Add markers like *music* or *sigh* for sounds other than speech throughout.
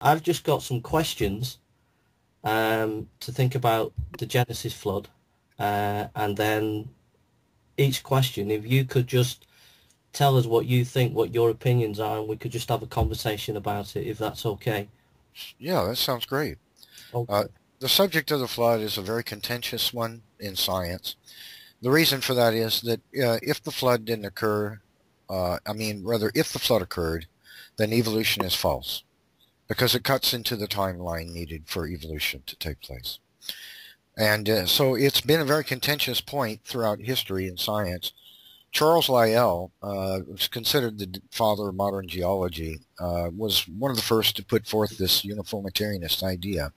I've just got some questions um, to think about the Genesis flood, uh, and then each question, if you could just tell us what you think, what your opinions are, and we could just have a conversation about it, if that's okay. Yeah, that sounds great. Okay. Uh, the subject of the flood is a very contentious one in science. The reason for that is that uh, if the flood didn't occur, uh, I mean, rather, if the flood occurred, then evolution is false because it cuts into the timeline needed for evolution to take place. And uh, so it's been a very contentious point throughout history and science. Charles Lyell, uh, was considered the father of modern geology, uh, was one of the first to put forth this uniformitarianist idea.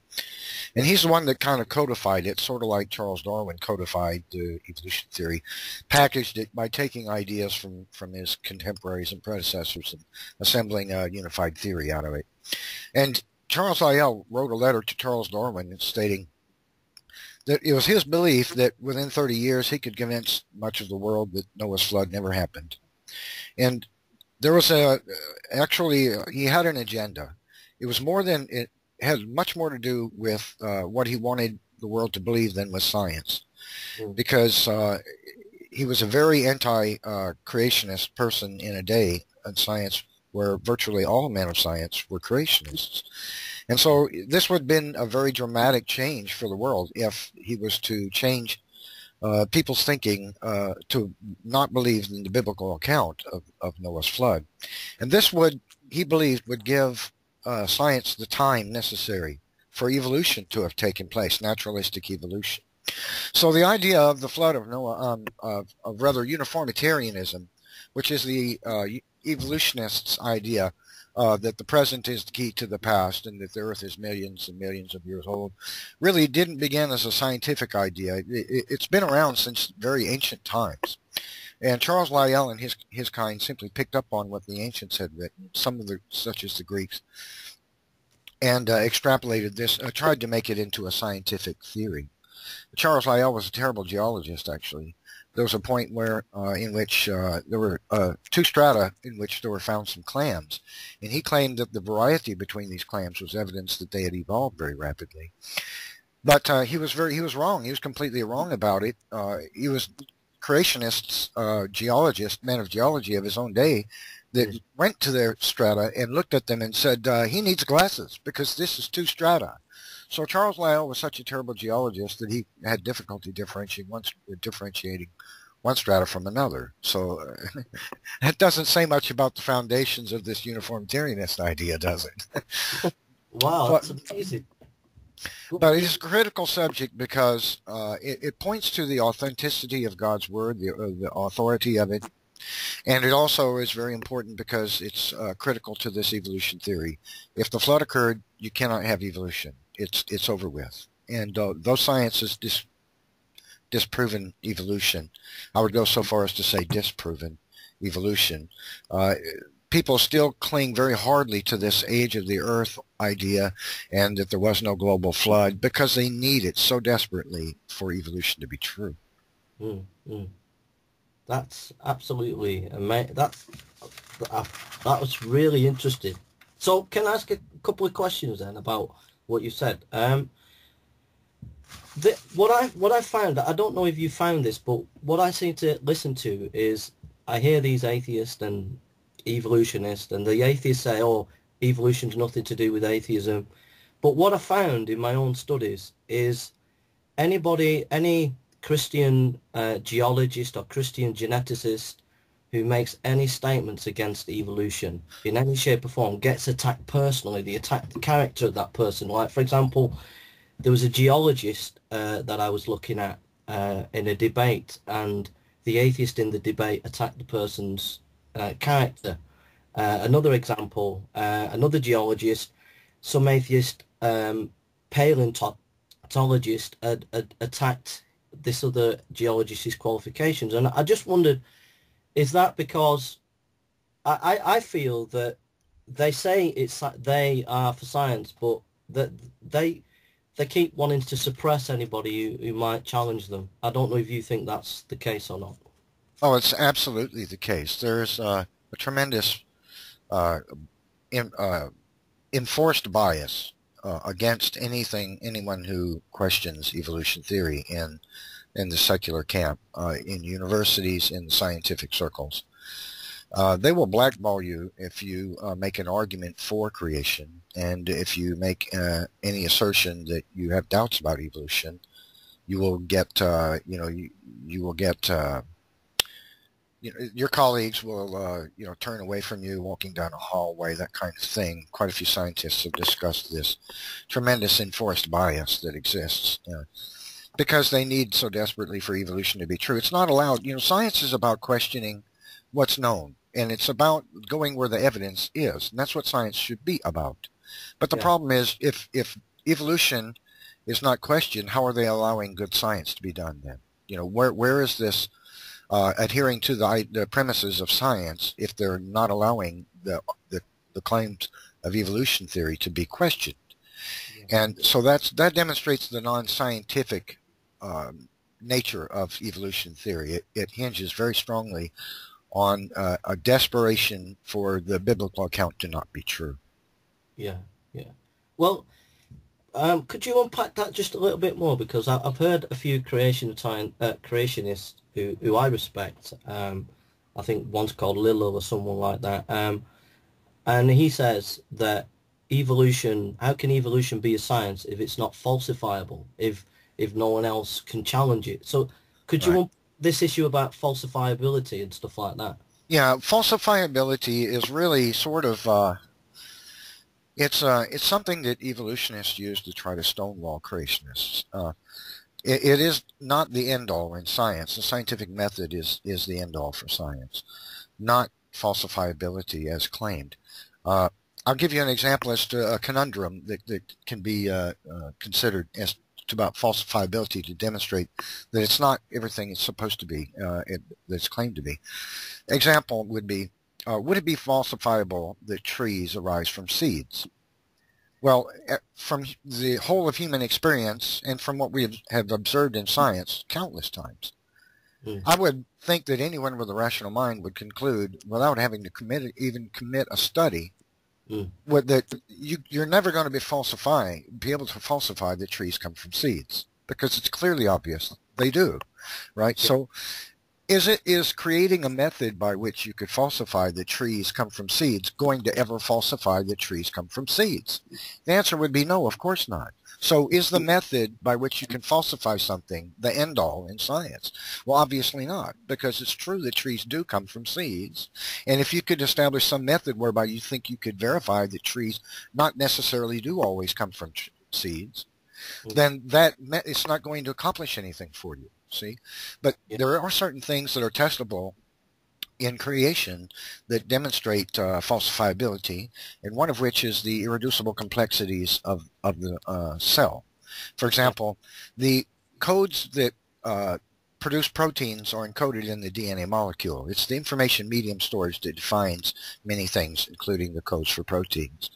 And he's the one that kind of codified it, sort of like Charles Darwin codified the evolution theory, packaged it by taking ideas from, from his contemporaries and predecessors and assembling a unified theory out of it. And Charles Lyell wrote a letter to Charles Darwin stating that it was his belief that within 30 years he could convince much of the world that Noah's flood never happened. And there was a, actually, he had an agenda. It was more than, it had much more to do with uh, what he wanted the world to believe than with science. Mm. Because uh, he was a very anti-creationist uh, person in a day in science where virtually all men of science were creationists. And so this would have been a very dramatic change for the world if he was to change uh, people's thinking uh, to not believe in the biblical account of, of Noah's flood. And this would, he believed, would give uh, science the time necessary for evolution to have taken place, naturalistic evolution. So the idea of the flood of Noah, um, of, of rather uniformitarianism, which is the uh, evolutionists' idea uh, that the present is the key to the past and that the Earth is millions and millions of years old, really didn't begin as a scientific idea. It, has been around since very ancient times. And Charles Lyell and his, his kind simply picked up on what the ancients had written, some of the, such as the Greeks, and uh, extrapolated this, uh, tried to make it into a scientific theory. Charles Lyell was a terrible geologist, actually there was a point where uh, in which uh, there were uh, two strata in which there were found some clams, and he claimed that the variety between these clams was evidence that they had evolved very rapidly. But uh, he was very he was wrong. He was completely wrong about it. Uh, he was creationist uh, geologist, man of geology of his own day, that mm. went to their strata and looked at them and said he needs glasses because this is two strata. So Charles Lyell was such a terrible geologist that he had difficulty differentiating one, differentiating one strata from another. So uh, *laughs* that doesn't say much about the foundations of this uniformitarianist idea, does it? *laughs* wow, that's but, amazing. But it is a critical subject because uh, it, it, points to the authenticity of God's word, the, uh, the authority of it, and it also is very important because it's uh, critical to this evolution theory. If the flood occurred, you cannot have evolution it's it's over with. And uh, those sciences dis, disproven evolution. I would go so far as to say disproven evolution. Uh, people still cling very hardly to this age of the earth idea and that there was no global flood because they need it so desperately for evolution to be true. Mm, mm. That's absolutely amazing. That's, that, that was really interesting. So can I ask a couple of questions then about what you said. Um, the, what I what I found, I don't know if you found this, but what I seem to listen to is I hear these atheists and evolutionists, and the atheists say, "Oh, evolution's nothing to do with atheism." But what I found in my own studies is anybody, any Christian uh, geologist or Christian geneticist who makes any statements against evolution in any shape or form gets attacked personally. They attack the character of that person. Like, for example, there was a geologist uh, that I was looking at uh, in a debate, and the atheist in the debate attacked the person's uh, character. Uh, another example, uh, another geologist, some atheist um, paleontologist had, had attacked this other geologist's qualifications. And I just wondered, is that because I, I feel that they say it's they are for science, but that they they keep wanting to suppress anybody who, who might challenge them. I don't know if you think that's the case or not. Oh, it's absolutely the case. There's uh, a tremendous uh, in, uh, enforced bias uh, against anything, anyone who questions evolution theory in in the secular camp, uh, in universities, in scientific circles. Uh, they will blackball you if you uh, make an argument for creation and if you make uh, any assertion that you have doubts about evolution you will get uh, you know you, you will get uh, you know, your colleagues will you know turn away from you walking down a hallway that kind of thing. Quite a few scientists have discussed this. Tremendous enforced bias that exists because they need so desperately for evolution to be true it's not allowed you know science is about questioning what's known and it's about going where the evidence is, and that's what science should be about. But the yeah. problem is, if if evolution is not questioned, how are they allowing good science to be done then? You know, where where is this uh, adhering to the, the premises of science if they're not allowing the, the, the claims of evolution theory to be questioned? Yeah. And so that's that demonstrates the non-scientific um, nature of evolution theory. It, it hinges very strongly on uh, a desperation for the biblical account to not be true. Yeah, yeah. Well, um, could you unpack that just a little bit more? Because I, have heard a few creation time, uh, creationists who, who I respect. Um, I think one's called Lillo or someone like that. Um, and he says that evolution, how can evolution be a science if it's not falsifiable, if if no one else can challenge it? So could you right this issue about falsifiability and stuff like that. Yeah, falsifiability is really sort of uh, it's uh, it's something that evolutionists use to try to stonewall creationists. Uh, it, it is not the end all in science. The scientific method is is the end all for science, not falsifiability as claimed. Uh, I'll give you an example as to a conundrum that, that can be uh, uh, considered as about falsifiability to demonstrate that it's not everything it's supposed to be, uh, it, that's claimed to be. Example would be, uh, would it be falsifiable that trees arise from seeds? Well, from the whole of human experience and from what we have observed in science countless times, mm. I would think that anyone with a rational mind would conclude, without having to commit even commit a study, Mm. What that you you're never going to be falsifying be able to falsify that trees come from seeds because it's clearly obvious they do, right? Yeah. So is it is creating a method by which you could falsify that trees come from seeds going to ever falsify that trees come from seeds? The answer would be no, of course not. So is the method by which you can falsify something the end all in science? Well, obviously not, because it's true that trees do come from seeds. And if you could establish some method whereby you think you could verify that trees not necessarily do always come from seeds, mm-hmm. then that it's not going to accomplish anything for you. See, but yeah. there are certain things that are testable in creation that demonstrate uh, falsifiability, and one of which is the irreducible complexities of, of the uh, cell. For example, the codes that uh, produce proteins are encoded in the DNA molecule. It's the information medium storage that defines many things, including the codes for proteins.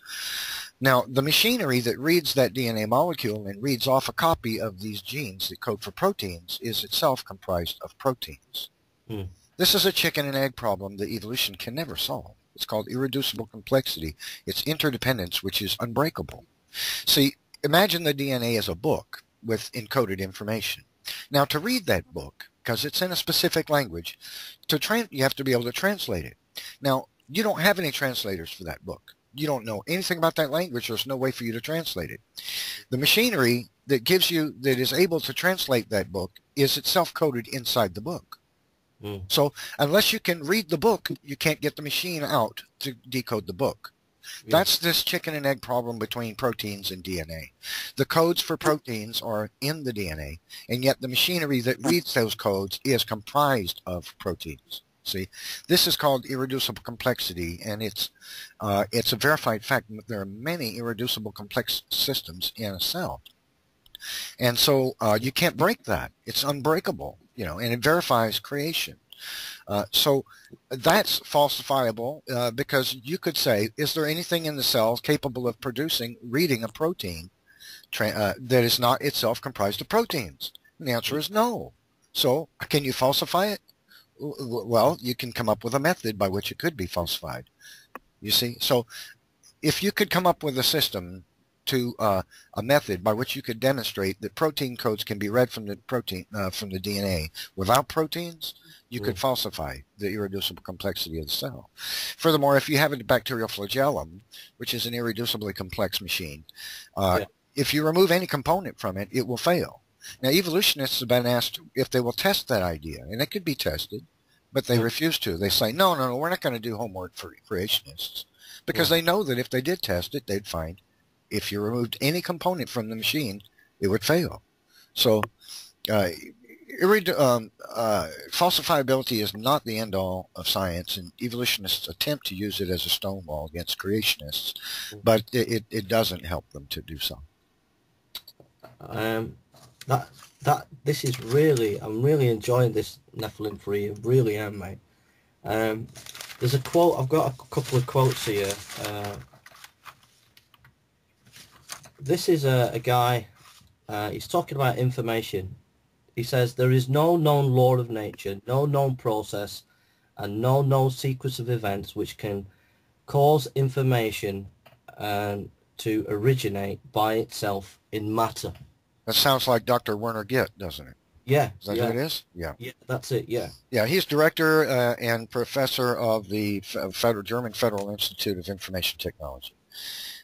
Now, the machinery that reads that DNA molecule and reads off a copy of these genes that code for proteins is itself comprised of proteins. Hmm. This is a chicken and egg problem that evolution can never solve. It's called irreducible complexity. It's interdependence, which is unbreakable. See, imagine the DNA as a book with encoded information. Now, to read that book, because it's in a specific language, to tra- you have to be able to translate it. Now, you don't have any translators for that book. You don't know anything about that language. There's no way for you to translate it. The machinery that gives you, that is able to translate that book, is itself coded inside the book. Mm. So unless you can read the book, you can't get the machine out to decode the book. Yeah. That's this chicken and egg problem between proteins and DNA. The codes for proteins are in the DNA, and yet the machinery that reads those codes is comprised of proteins. See, this is called irreducible complexity, and it's uh, it's a verified fact. that There are many irreducible complex systems in a cell, and so uh, you can't break that. It's unbreakable you know, and it verifies creation. Uh, so that's falsifiable uh, because you could say, is there anything in the cells capable of producing, reading a protein uh, that is not itself comprised of proteins? And the answer is no. So can you falsify it? Well, you can come up with a method by which it could be falsified. You see, so if you could come up with a system to uh, a method by which you could demonstrate that protein codes can be read from the protein uh, from the DNA without proteins, you could falsify the irreducible complexity of the cell. Furthermore, if you have a bacterial flagellum, which is an irreducibly complex machine, uh, yeah. if you remove any component from it, it will fail. Now, evolutionists have been asked if they will test that idea, and it could be tested, but they yeah. refuse to. They say, no, no, no, we're not going to do homework for creationists because they know that if they did test it, they'd find if you removed any component from the machine, it would fail. So, uh, um, uh, falsifiability is not the end-all of science, and evolutionists attempt to use it as a stonewall against creationists, mm-hmm. but it, it doesn't help them to do so. Um, that that this is really, I'm really enjoying this Nephilim free. I really am, mate. Um, there's a quote. I've got a couple of quotes here. Uh, this is a, a guy. Uh, he's talking about information. He says there is no known law of nature, no known process, and no known sequence of events which can cause information um, to originate by itself in matter. That sounds like Dr. Werner Gitt, doesn't it? Yeah. Is that yeah. who it is? Yeah. Yeah, that's it. Yeah. Yeah, he's director uh, and professor of the Federal German Federal Institute of Information Technology.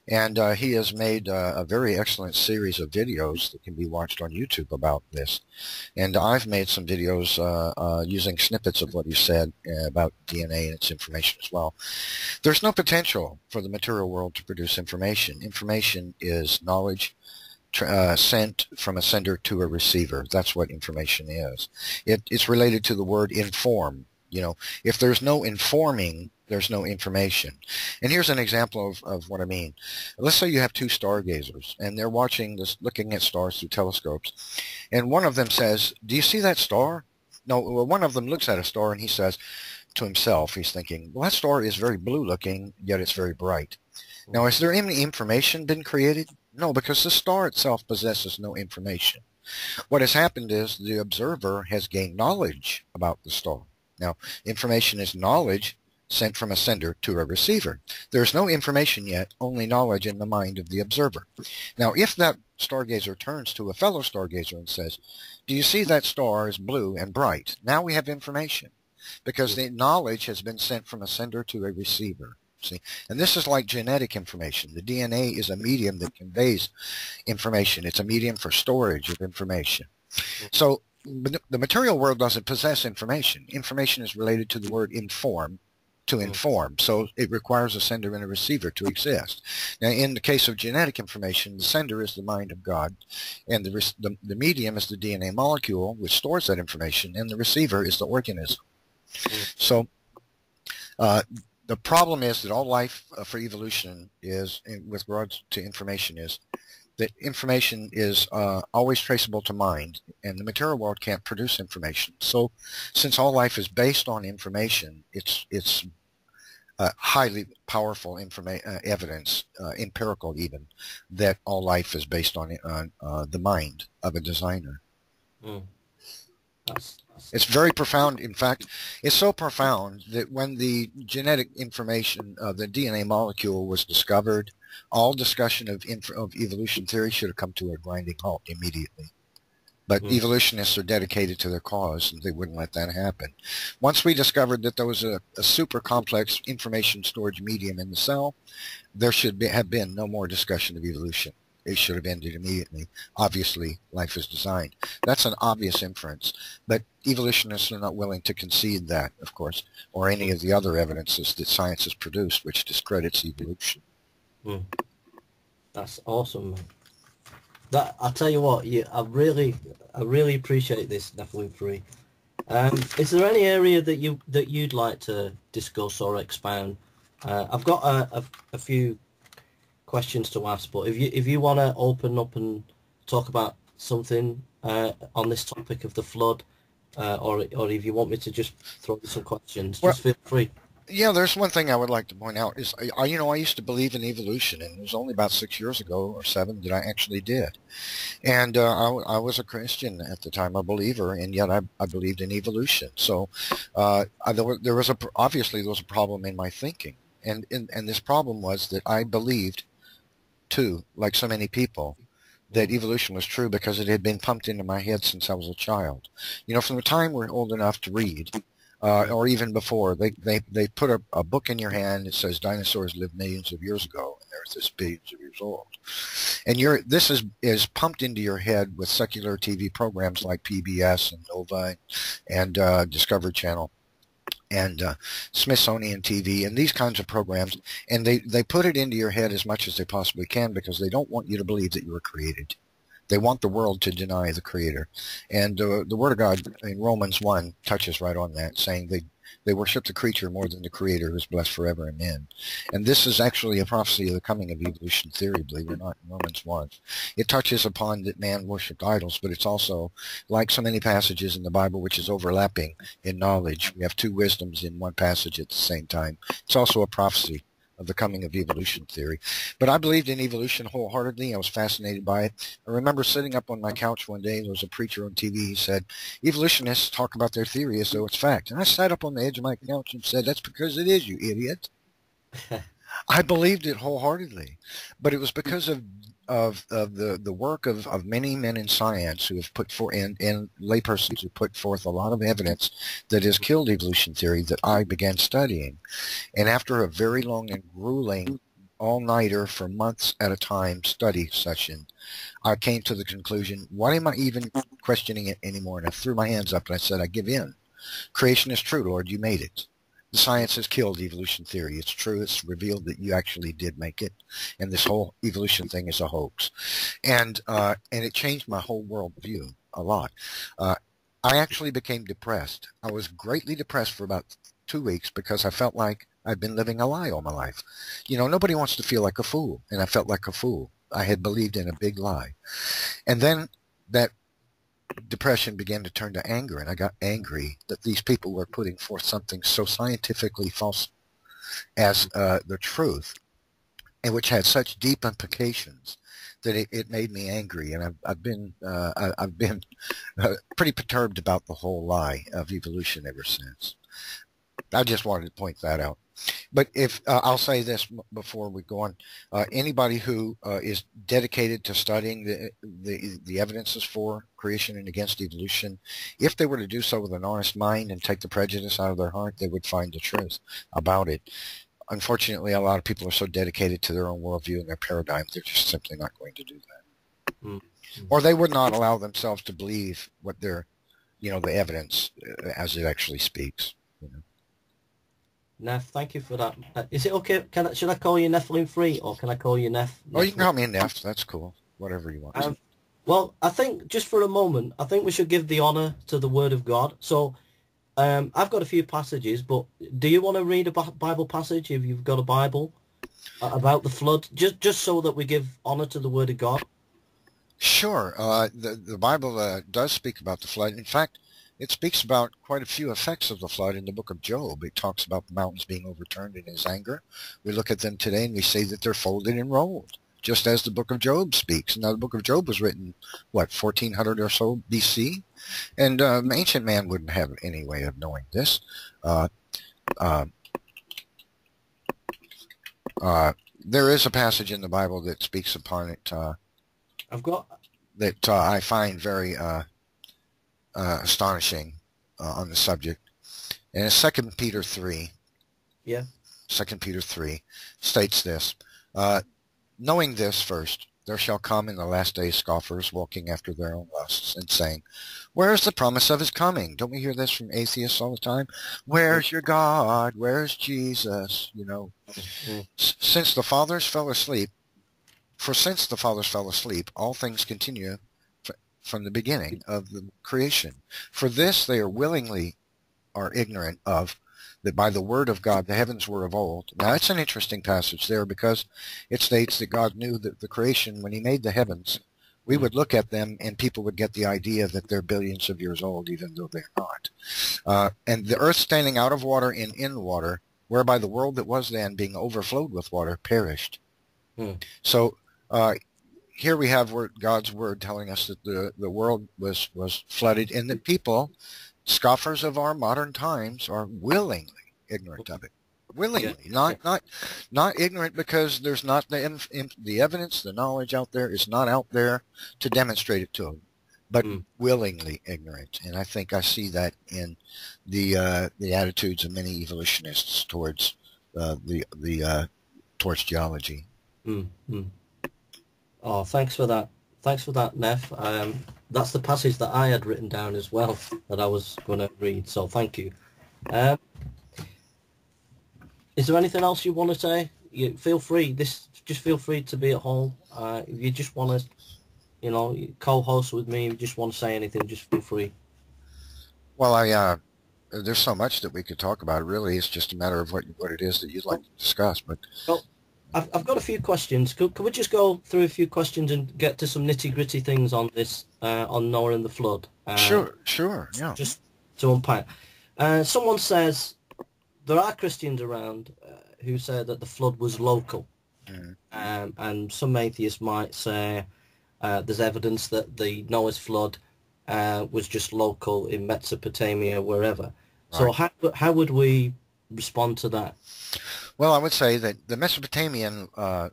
And uh, he has made uh, a very excellent series of videos that can be watched on YouTube about this. And I've made some videos uh, uh using snippets of what he said uh, about DNA and its information as well. There's no potential for the material world to produce information. Information is knowledge uh, sent from a sender to a receiver. That's what information is. It, it's related to the word inform. You know, if there's no informing, there's no information. And here's an example of, of what I mean. Let's say you have two stargazers and they're watching this, looking at stars through telescopes. And one of them says, do you see that star? No, well, one of them looks at a star and he says to himself, he's thinking, well, that star is very blue looking, yet it's very bright. Now, has there any information been created? No, because the star itself possesses no information. What has happened is the observer has gained knowledge about the star. Now, information is knowledge sent from a sender to a receiver. There is no information yet, only knowledge in the mind of the observer. Now, if that stargazer turns to a fellow stargazer and says, do you see that star is blue and bright? Now we have information because the knowledge has been sent from a sender to a receiver. See, and this is like genetic information. The DNA is a medium that conveys information. It's a medium for storage of information. So the material world doesn't possess information. Information is related to the word inform, to mm-hmm. inform. So it requires a sender and a receiver to exist. Now, in the case of genetic information, the sender is the mind of God, and the, the, the medium is the DNA molecule, which stores that information, and the receiver is the organism. Mm. So uh, the problem is that all life uh, for evolution is, with regards to information, is that information is uh, always traceable to mind, and the material world can't produce information. So, since all life is based on information, it's it's uh, highly powerful informa- uh, evidence, uh, empirical even, that all life is based on, on uh, the mind of a designer. Mm. It's very profound. In fact, it's so profound that when the genetic information of the DNA molecule was discovered, all discussion of, inf- of evolution theory should have come to a grinding halt immediately. But mm. evolutionists are dedicated to their cause, and they wouldn't let that happen. Once we discovered that there was a, a super complex information storage medium in the cell, there should be, have been no more discussion of evolution it should have ended immediately. Obviously, life is designed. That's an obvious inference, but evolutionists are not willing to concede that, of course, or any of the other evidences that science has produced which discredits evolution. Hmm. That's awesome, man. That I tell you what, you, I really, I really appreciate this, Nephilim Free. Um, is there any area that you that you'd like to discuss or expound? Uh, I've got a, a, a few questions to ask, but if you if you want to open up and talk about something uh, on this topic of the flood, uh, or or if you want me to just throw some questions, just feel free. Yeah, there's one thing I would like to point out is, I, you know, I used to believe in evolution, and it was only about six years ago or seven that I actually did. And uh, I, I, was a Christian at the time, a believer, and yet I, I believed in evolution. So uh, I, there was a, obviously there was a problem in my thinking And, and, and this problem was that I believed, too, like so many people, that evolution was true because it had been pumped into my head since I was a child. You know, from the time we're old enough to read, uh, or even before, they, they, they put a, a book in your hand that says dinosaurs lived millions of years ago and the earth is billions of years old. And you're, this is, is pumped into your head with secular TV programs like PBS and Nova and uh, Discovery Channel and uh, Smithsonian TV and these kinds of programs, and they, they put it into your head as much as they possibly can because they don't want you to believe that you were created. They want the world to deny the Creator. And uh, the Word of God in Romans 1 touches right on that, saying they they worship the creature more than the creator who is blessed forever. Amen. And this is actually a prophecy of the coming of evolution theory, believe it or not, in Romans 1. It touches upon that man worshipped idols, but it's also, like so many passages in the Bible, which is overlapping in knowledge. We have two wisdoms in one passage at the same time. It's also a prophecy of the coming of the evolution theory. But I believed in evolution wholeheartedly. I was fascinated by it. I remember sitting up on my couch one day, there was a preacher on TV. He said, evolutionists talk about their theory as though it's fact. And I sat up on the edge of my couch and said, that's because it is, you idiot. *laughs* I believed it wholeheartedly. But it was because of of, of the, the work of, of many men in science who have put forth, and, and laypersons who put forth a lot of evidence that has killed evolution theory that I began studying. And after a very long and grueling all-nighter for months at a time study session, I came to the conclusion, why am I even questioning it anymore? And I threw my hands up and I said, I give in. Creation is true, Lord. You made it the science has killed evolution theory. It's true. It's revealed that you actually did make it, and this whole evolution thing is a hoax, and uh, and it changed my whole worldview a lot. Uh, I actually became depressed. I was greatly depressed for about two weeks because I felt like I'd been living a lie all my life. You know, nobody wants to feel like a fool, and I felt like a fool. I had believed in a big lie, and then that depression began to turn to anger, and I got angry that these people were putting forth something so scientifically false as uh, the truth, and which had such deep implications that it, it made me angry, and I've, I've been uh, I, have been uh, pretty perturbed about the whole lie of evolution ever since. I just wanted to point that out. But if uh, I'll say this before we go on, uh, anybody who uh, is dedicated to studying the, the the evidences for creation and against evolution, if they were to do so with an honest mind and take the prejudice out of their heart, they would find the truth about it. Unfortunately, a lot of people are so dedicated to their own worldview and their paradigm, they're just simply not going to do that. Mm-hmm. Or they would not allow themselves to believe what their, you know, the evidence uh, as it actually speaks. Neff, thank you for that. Uh, is it okay? Can I, should I call you Nephilim Free or can I call you Neff? Oh, you can call me Neff. That's cool. Whatever you want. Um, well, I think just for a moment, I think we should give the honor to the Word of God. So um, I've got a few passages, but do you want to read a Bible passage if you've got a Bible uh, about the flood, just just so that we give honor to the Word of God? Sure. Uh, the the Bible uh, does speak about the flood. In fact, it speaks about quite a few effects of the flood in the book of Job. It talks about the mountains being overturned in his anger. We look at them today and we say that they're folded and rolled, just as the book of Job speaks. Now, the book of Job was written, what, 1400 or so BC? And uh, ancient man wouldn't have any way of knowing this. Uh, uh, uh, there is a passage in the Bible that speaks upon it. Uh, I've got that uh, I find very uh, astonishing uh, on the subject. And Second Peter 3. Yeah. Second Peter 3 states this. Uh, knowing this first, there shall come in the last days scoffers walking after their own lusts and saying, where is the promise of his coming? Don't we hear this from atheists all the time? Where's your God? Where's Jesus? You know, mm-hmm. since the fathers fell asleep, for since the fathers fell asleep, all things continue from the beginning of the creation. For this they are willingly are ignorant of that by the word of God the heavens were of old. Now it's an interesting passage there because it states that God knew that the creation when he made the heavens we would look at them and people would get the idea that they're billions of years old even though they're not. Uh, and the earth standing out of water and in water whereby the world that was then being overflowed with water perished. Hmm. So uh, here we have God's word telling us that the, the world was, was flooded and that people, scoffers of our modern times, are willingly ignorant of it. willingly, yeah. not not not ignorant because there's not the the evidence, the knowledge out there is not out there to demonstrate it to them, but mm. willingly ignorant. And I think I see that in the uh, the attitudes of many evolutionists towards uh, the the uh, towards geology. Mm. Mm. Oh, thanks for that. Thanks for that, Neff. Um, that's the passage that I had written down as well that I was going to read. So thank you. Um, is there anything else you want to say? You feel free. This just feel free to be at home. Uh, if you just want to, you know, co-host with me. Just want to say anything, just feel free. Well, I uh, there's so much that we could talk about. Really, it's just a matter of what what it is that you'd like to discuss. But well, I've I've got a few questions. Could could we just go through a few questions and get to some nitty gritty things on this uh, on Noah and the flood? Uh, sure, sure, yeah. Just to unpack. Uh, someone says there are Christians around uh, who say that the flood was local. Mm. Um, and some atheists might say uh, there's evidence that the Noah's flood uh, was just local in Mesopotamia, wherever. Right. So how, how would we respond to that? Well, I would say that the Mesopotamian, uh,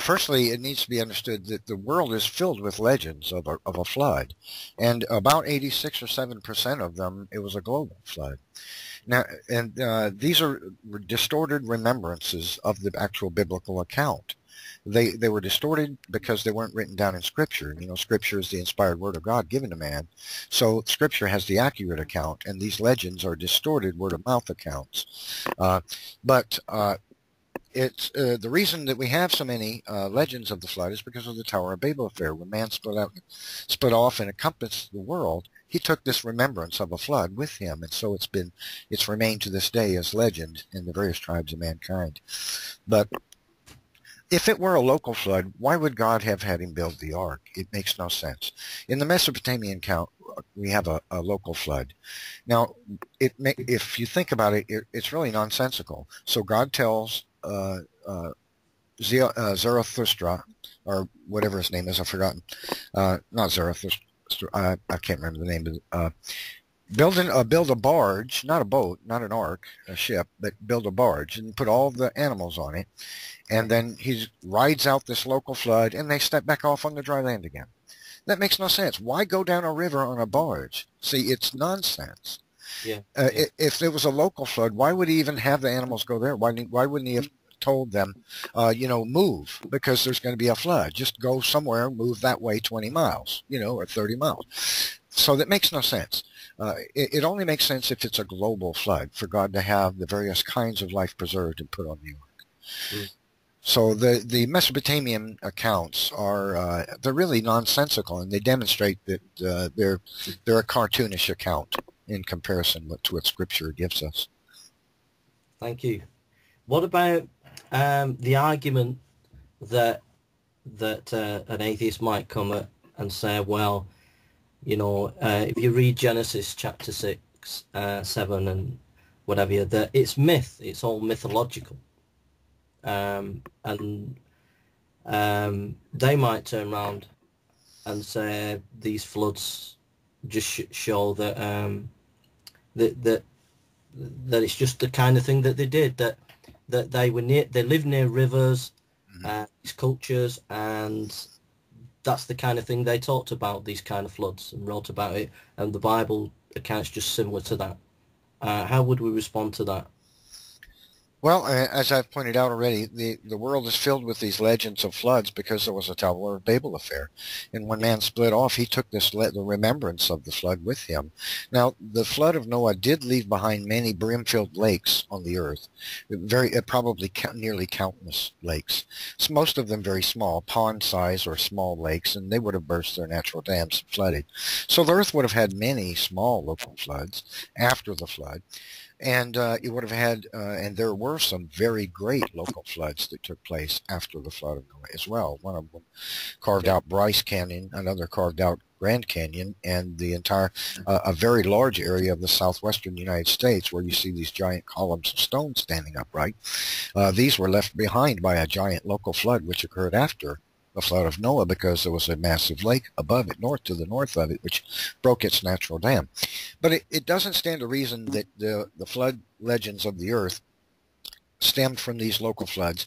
firstly, it needs to be understood that the world is filled with legends of a, of a flood. And about 86 or 7% of them, it was a global flood. Now, and uh, these are distorted remembrances of the actual biblical account. They they were distorted because they weren't written down in Scripture. You know, Scripture is the inspired word of God given to man, so Scripture has the accurate account, and these legends are distorted word of mouth accounts. Uh, but uh, it's uh, the reason that we have so many uh, legends of the flood is because of the Tower of Babel affair, when man split out, split off, and encompassed the world he took this remembrance of a flood with him, and so it's been, it's remained to this day as legend in the various tribes of mankind. But if it were a local flood, why would God have had him build the ark? It makes no sense. In the Mesopotamian count, we have a, a local flood. Now, it may, if you think about it, it, it's really nonsensical. So God tells uh, uh, uh Zarathustra, or whatever his name is, I've forgotten, uh, not Zarathustra, I, I can't remember the name of. Uh, building uh, build a barge, not a boat, not an ark, a ship, but build a barge and put all the animals on it. And then he rides out this local flood and they step back off on the dry land again. That makes no sense. Why go down a river on a barge? See, it's nonsense. Yeah. Uh, If there was a local flood, why would he even have the animals go there? Why, why wouldn't he have told them, uh, you know, move because there's going to be a flood. Just go somewhere, move that way 20 miles, you know, or 30 miles. So that makes no sense. Uh, it, it, only makes sense if it's a global flood for God to have the various kinds of life preserved and put on the ark. Mm. So the, the Mesopotamian accounts are uh, they're really nonsensical, and they demonstrate that uh, they're they're a cartoonish account in comparison to what Scripture gives us. Thank you. What about um, the argument that that uh, an atheist might come at and say, well, you know, uh, if you read Genesis chapter six, uh, seven, and whatever, that it's myth. It's all mythological, um, and um, they might turn around and say these floods just sh- show that um, that that that it's just the kind of thing that they did that that they were near, they lived near rivers, mm-hmm. uh, these cultures, and that's the kind of thing they talked about. These kind of floods and wrote about it, and the Bible accounts just similar to that. Uh, how would we respond to that? Well, as I've pointed out already, the, the world is filled with these legends of floods because there was a Tower of Babel affair. And when man split off, he took this le- the remembrance of the flood with him. Now, the flood of Noah did leave behind many brim-filled lakes on the earth, very uh, probably ca- nearly countless lakes. Most of them very small, pond size or small lakes, and they would have burst their natural dams and flooded. So the earth would have had many small local floods after the flood and uh, you would have had, uh, and there were some very great local floods that took place after the flood of Noah as well. One of them carved out Bryce Canyon, another carved out Grand Canyon, and the entire, uh, a very large area of the southwestern United States where you see these giant columns of stone standing upright. Uh, these were left behind by a giant local flood which occurred after the flood of Noah because there was a massive lake above it, north to the north of it, which broke its natural dam. But it, it doesn't stand to reason that the, the flood legends of the earth stemmed from these local floods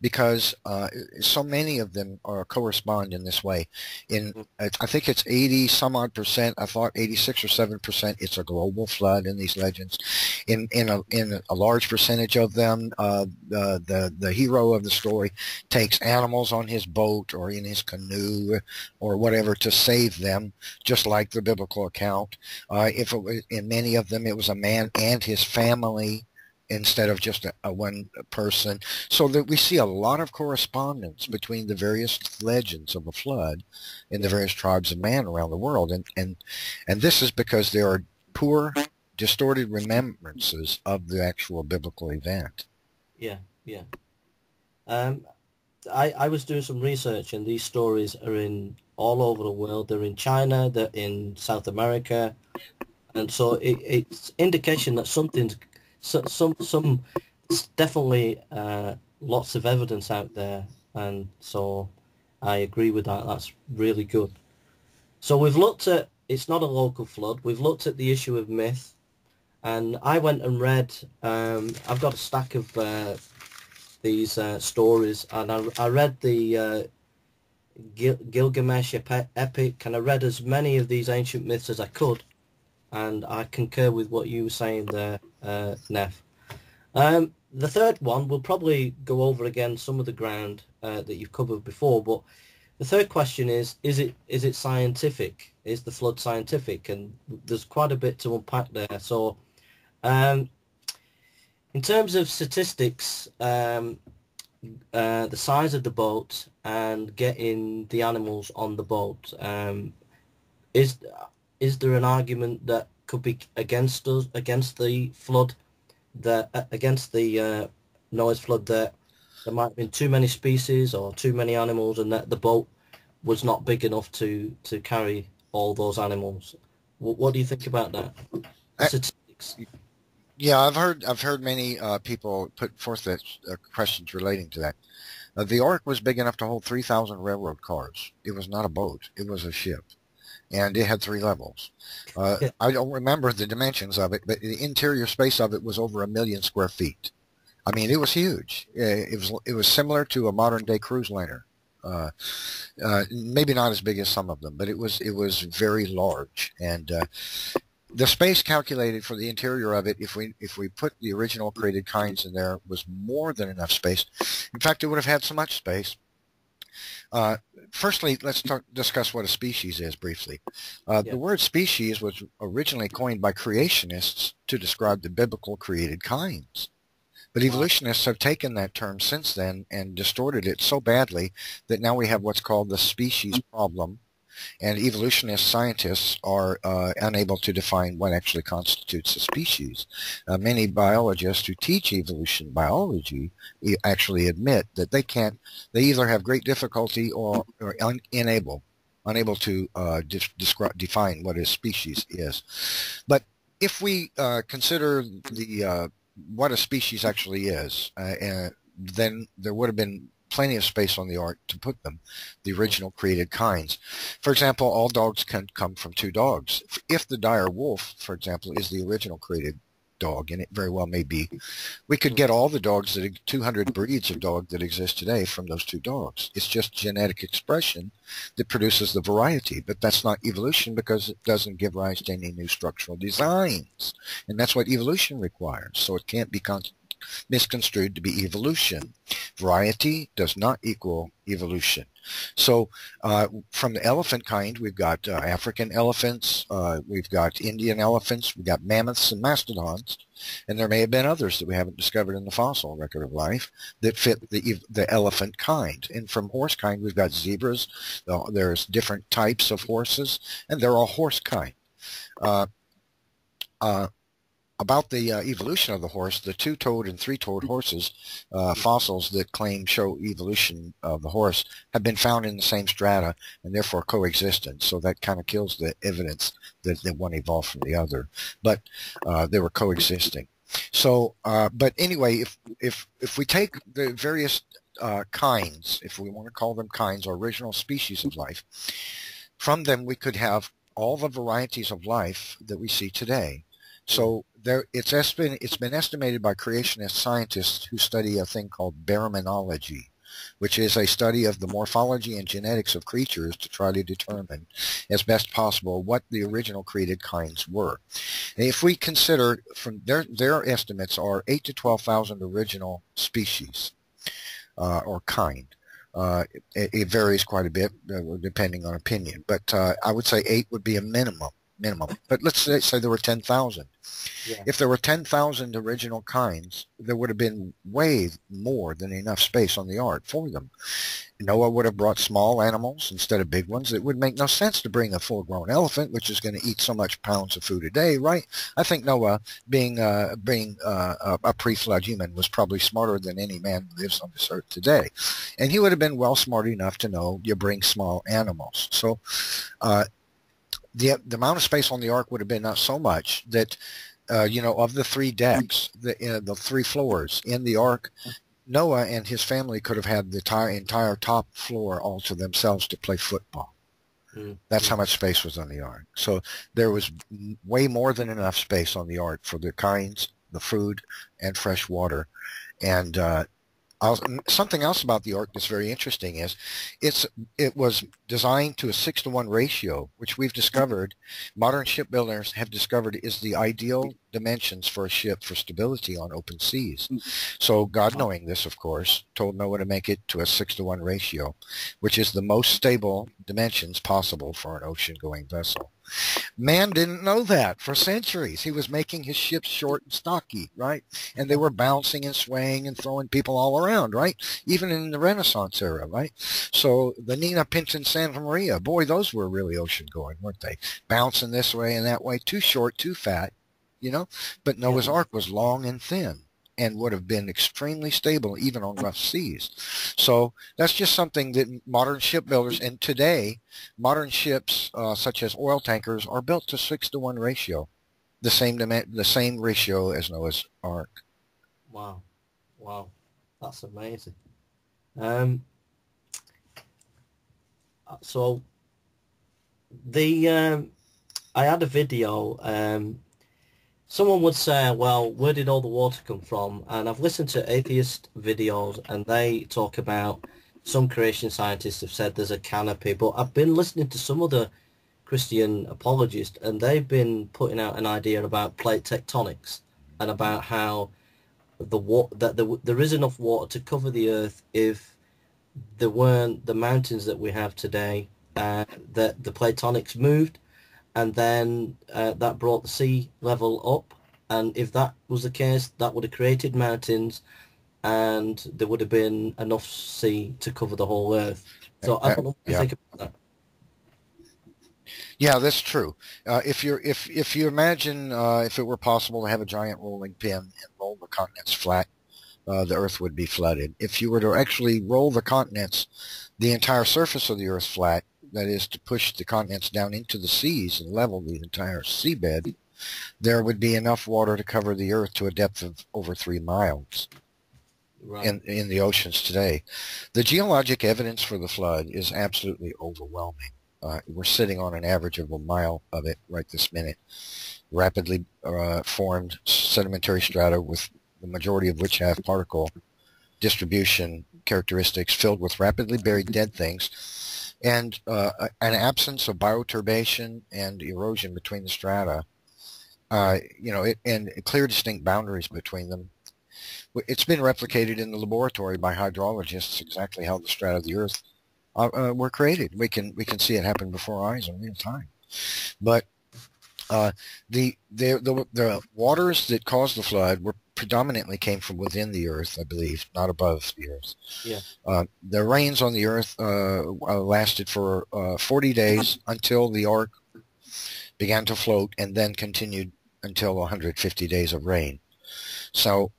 because uh, so many of them are correspond in this way. In I think it's 80 some odd percent. I thought 86 or 7 percent. It's a global flood in these legends. In in a in a large percentage of them, uh, the the the hero of the story takes animals on his boat or in his canoe or whatever to save them, just like the biblical account. Uh, if it was, in many of them, it was a man and his family instead of just a, a, one person. So that we see a lot of correspondence between the various legends of the flood in the various tribes of man around the world. And, and, and this is because there are poor, distorted remembrances of the actual biblical event. Yeah, yeah. Um, I, I was doing some research and these stories are in all over the world. They're in China, they're in South America. And so it, it's indication that something's so, some some definitely uh, lots of evidence out there, and so I agree with that. That's really good. So we've looked at it's not a local flood. We've looked at the issue of myth, and I went and read. Um, I've got a stack of uh, these uh, stories, and I, I read the uh, Gil- Gilgamesh epic, and I read as many of these ancient myths as I could and I concur with what you were saying there, uh, Neff. Um, the third one, we'll probably go over again some of the ground uh, that you've covered before, but the third question is, is it is it scientific? Is the flood scientific? And there's quite a bit to unpack there. So um, in terms of statistics, um, uh, the size of the boat and getting the animals on the boat, um, is is there an argument that could be against us against the flood that uh, against the uh, Noah's flood that there might have been too many species or too many animals and that the boat was not big enough to to carry all those animals? What, what do you think about that? Statistics. yeah i've heard i've heard many uh, people put forth that, uh, questions relating to that. Uh, the ark was big enough to hold 3000 railroad cars. It was not a boat. It was a ship and it had three levels. Uh, yeah. I don't remember the dimensions of it, but the interior space of it was over a million square feet. I mean, it was huge. It was it was similar to a modern day cruise liner. Uh, uh, maybe not as big as some of them, but it was it was very large. And uh, the space calculated for the interior of it, if we if we put the original created kinds in there, was more than enough space. In fact, it would have had so much space uh, firstly, let's talk, discuss what a species is briefly. Uh, yeah. The word species was originally coined by creationists to describe the biblical created kinds. But evolutionists have taken that term since then and distorted it so badly that now we have what's called the species problem, and evolutionist scientists are uh, unable to define what actually constitutes a species. Uh, many biologists who teach evolution biology actually admit that they can't, they either have great difficulty or un- unable, unable to uh, describe, define what a species is. But if we uh, consider the uh, what a species actually is, uh, then there would have been plenty of space on the ark to put them, the hmm. original created kinds. For example, all dogs can come from two dogs. If the dire wolf, for example, is the original created dog, and it very well may be, we could hmm. get all the dogs that 200 breeds of dog that exist today from those two dogs. It's just genetic expression that produces the variety, but that's not evolution because it doesn't give rise to any new structural designs, and that's what evolution requires. So it can't be con- misconstrued to be evolution. Variety does not equal evolution. So uh, from the elephant kind, we've got uh, African elephants, uh, we've got Indian elephants, we've got mammoths and mastodons, and there may have been others that we haven't discovered in the fossil record of life that fit the the elephant kind. And from horse kind, we've got zebras. There's different types of horses, and they're all horse kind. About the uh, evolution of the horse, the two-toed and three-toed horses, uh, fossils that claim show evolution of the horse, have been found in the same strata and therefore coexistent. So that kind of kills the evidence that, that one evolved from the other. But uh, they were coexisting. So, uh, but anyway, if if if we take the various uh, kinds, if we want to call them kinds or original species of life, from them we could have all the varieties of life that we see today. So there, it's, been, it's been estimated by creationist scientists who study a thing called baraminology, which is a study of the morphology and genetics of creatures to try to determine as best possible what the original created kinds were. And if we consider from their, their estimates are 8 to 12,000 original species uh, or kind. Uh, it, it, varies quite a bit uh, depending on opinion, but uh, I would say eight would be a minimum minimum. But let's say, say there were 10,000. Yeah. If there were 10,000 original kinds, there would have been way more than enough space on the ark for them. Noah would have brought small animals instead of big ones. It would make no sense to bring a full-grown elephant, which is going to eat so much pounds of food a day, right? I think Noah, being uh, being uh, a pre-flood human, was probably smarter than any man who lives on this earth today, and he would have been well smart enough to know you bring small animals. So, uh, the the amount of space on the ark would have been not so much that uh, you know of the three decks, the uh, the three floors in the ark. Noah and his family could have had the entire, entire top floor all to themselves to play football. Mm-hmm. That's how much space was on the ark. So there was way more than enough space on the ark for the kinds, the food, and fresh water. And uh, something else about the Ark that's very interesting is it's it was designed to a six to one ratio, which we've discovered, modern shipbuilders have discovered is the ideal dimensions for a ship for stability on open seas. Mm. So God knowing this, of course, told Noah to make it to a six to one ratio, which is the most stable dimensions possible for an ocean-going vessel. Man didn't know that for centuries. He was making his ships short and stocky, right? And they were bouncing and swaying and throwing people all around, right? Even in the Renaissance era, right? So the Nina Pinta and Santa Maria, boy, those were really ocean going, weren't they? Bouncing this way and that way, too short, too fat, you know? But Noah's. Ark was long and thin and would have been extremely stable even on rough seas. So that's just something that modern shipbuilders and today modern ships uh, such as oil tankers are built to six to one ratio, the same the same ratio as Noah's Ark. Wow, wow, that's amazing. Um, so the um, I had a video um, someone would say, well, where did all the water come from? And I've listened to atheist videos and they talk about some creation scientists have said there's a canopy, but I've been listening to some other Christian apologists and they've been putting out an idea about plate tectonics and about how the wa- that there, there is enough water to cover the earth if there weren't the mountains that we have today, uh, that the platonics moved and then uh, that brought the sea level up. And if that was the case, that would have created mountains, and there would have been enough sea to cover the whole Earth. So I don't know what you think about that. Yeah, that's true. Uh, if you're if if you imagine uh, if it were possible to have a giant rolling pin and roll the continents flat, uh, the Earth would be flooded. If you were to actually roll the continents, the entire surface of the Earth flat, that is to push the continents down into the seas and level the entire seabed, there would be enough water to cover the Earth to a depth of over three miles. Right. In, in the oceans today. The geologic evidence for the flood is absolutely overwhelming. Uh, we're sitting on an average of a mile of it right this minute. Rapidly uh, formed sedimentary strata with the majority of which have particle distribution characteristics filled with rapidly buried dead things and uh, an absence of bioturbation and erosion between the strata, uh, you know, it, and clear distinct boundaries between them. It's been replicated in the laboratory by hydrologists exactly how the strata of the Earth uh, uh were created. We can we can see it happen before our eyes in real time. But uh, the, the the the waters that caused the flood were predominantly came from within the earth, I believe, not above the earth. Yeah. Uh, the rains on the earth uh, uh lasted for uh, 40 days until the ark began to float and then continued until 150 days of rain. So,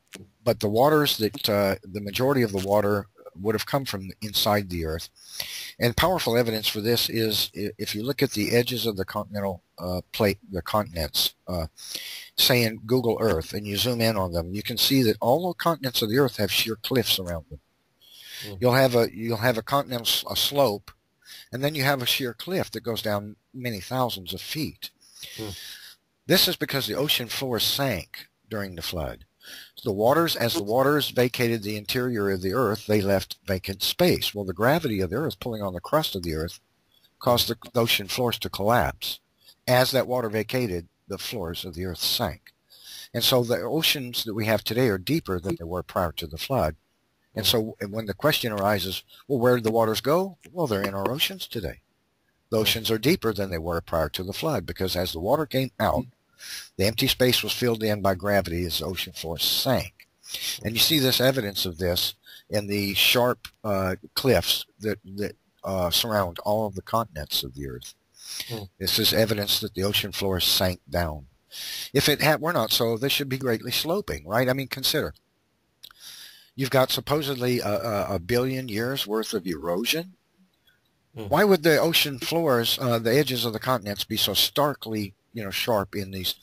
but the waters that, uh, the majority of the water would have come from inside the earth. And powerful evidence for this is if you look at the edges of the continental uh, plate, the continents, uh, say in Google Earth, and you zoom in on them, you can see that all the continents of the Earth have sheer cliffs around them. Mm-hmm. You'll have a you'll have a continental a slope, and then you have a sheer cliff that goes down many thousands of feet. Mm. This is because the ocean floor sank during the flood. The waters, as the waters vacated the interior of the earth, they left vacant space. Well, the gravity of the earth pulling on the crust of the earth caused the ocean floors to collapse. As that water vacated, the floors of the earth sank. And so the oceans that we have today are deeper than they were prior to the flood. And so when the question arises, well, where did the waters go? Well, they're in our oceans today. The oceans are deeper than they were prior to the flood because as the water came out, the empty space was filled in by gravity as the ocean floor sank. And you see this evidence of this in the sharp uh, cliffs that, that uh, surround all of the continents of the earth. Mm. This is evidence that the ocean floor sank down. If it had, were not so, this should be greatly sloping, right? I mean, consider. You've got supposedly a, a, a billion years worth of erosion. Mm. Why would the ocean floors, uh, the edges of the continents, be so starkly, you know, sharp in these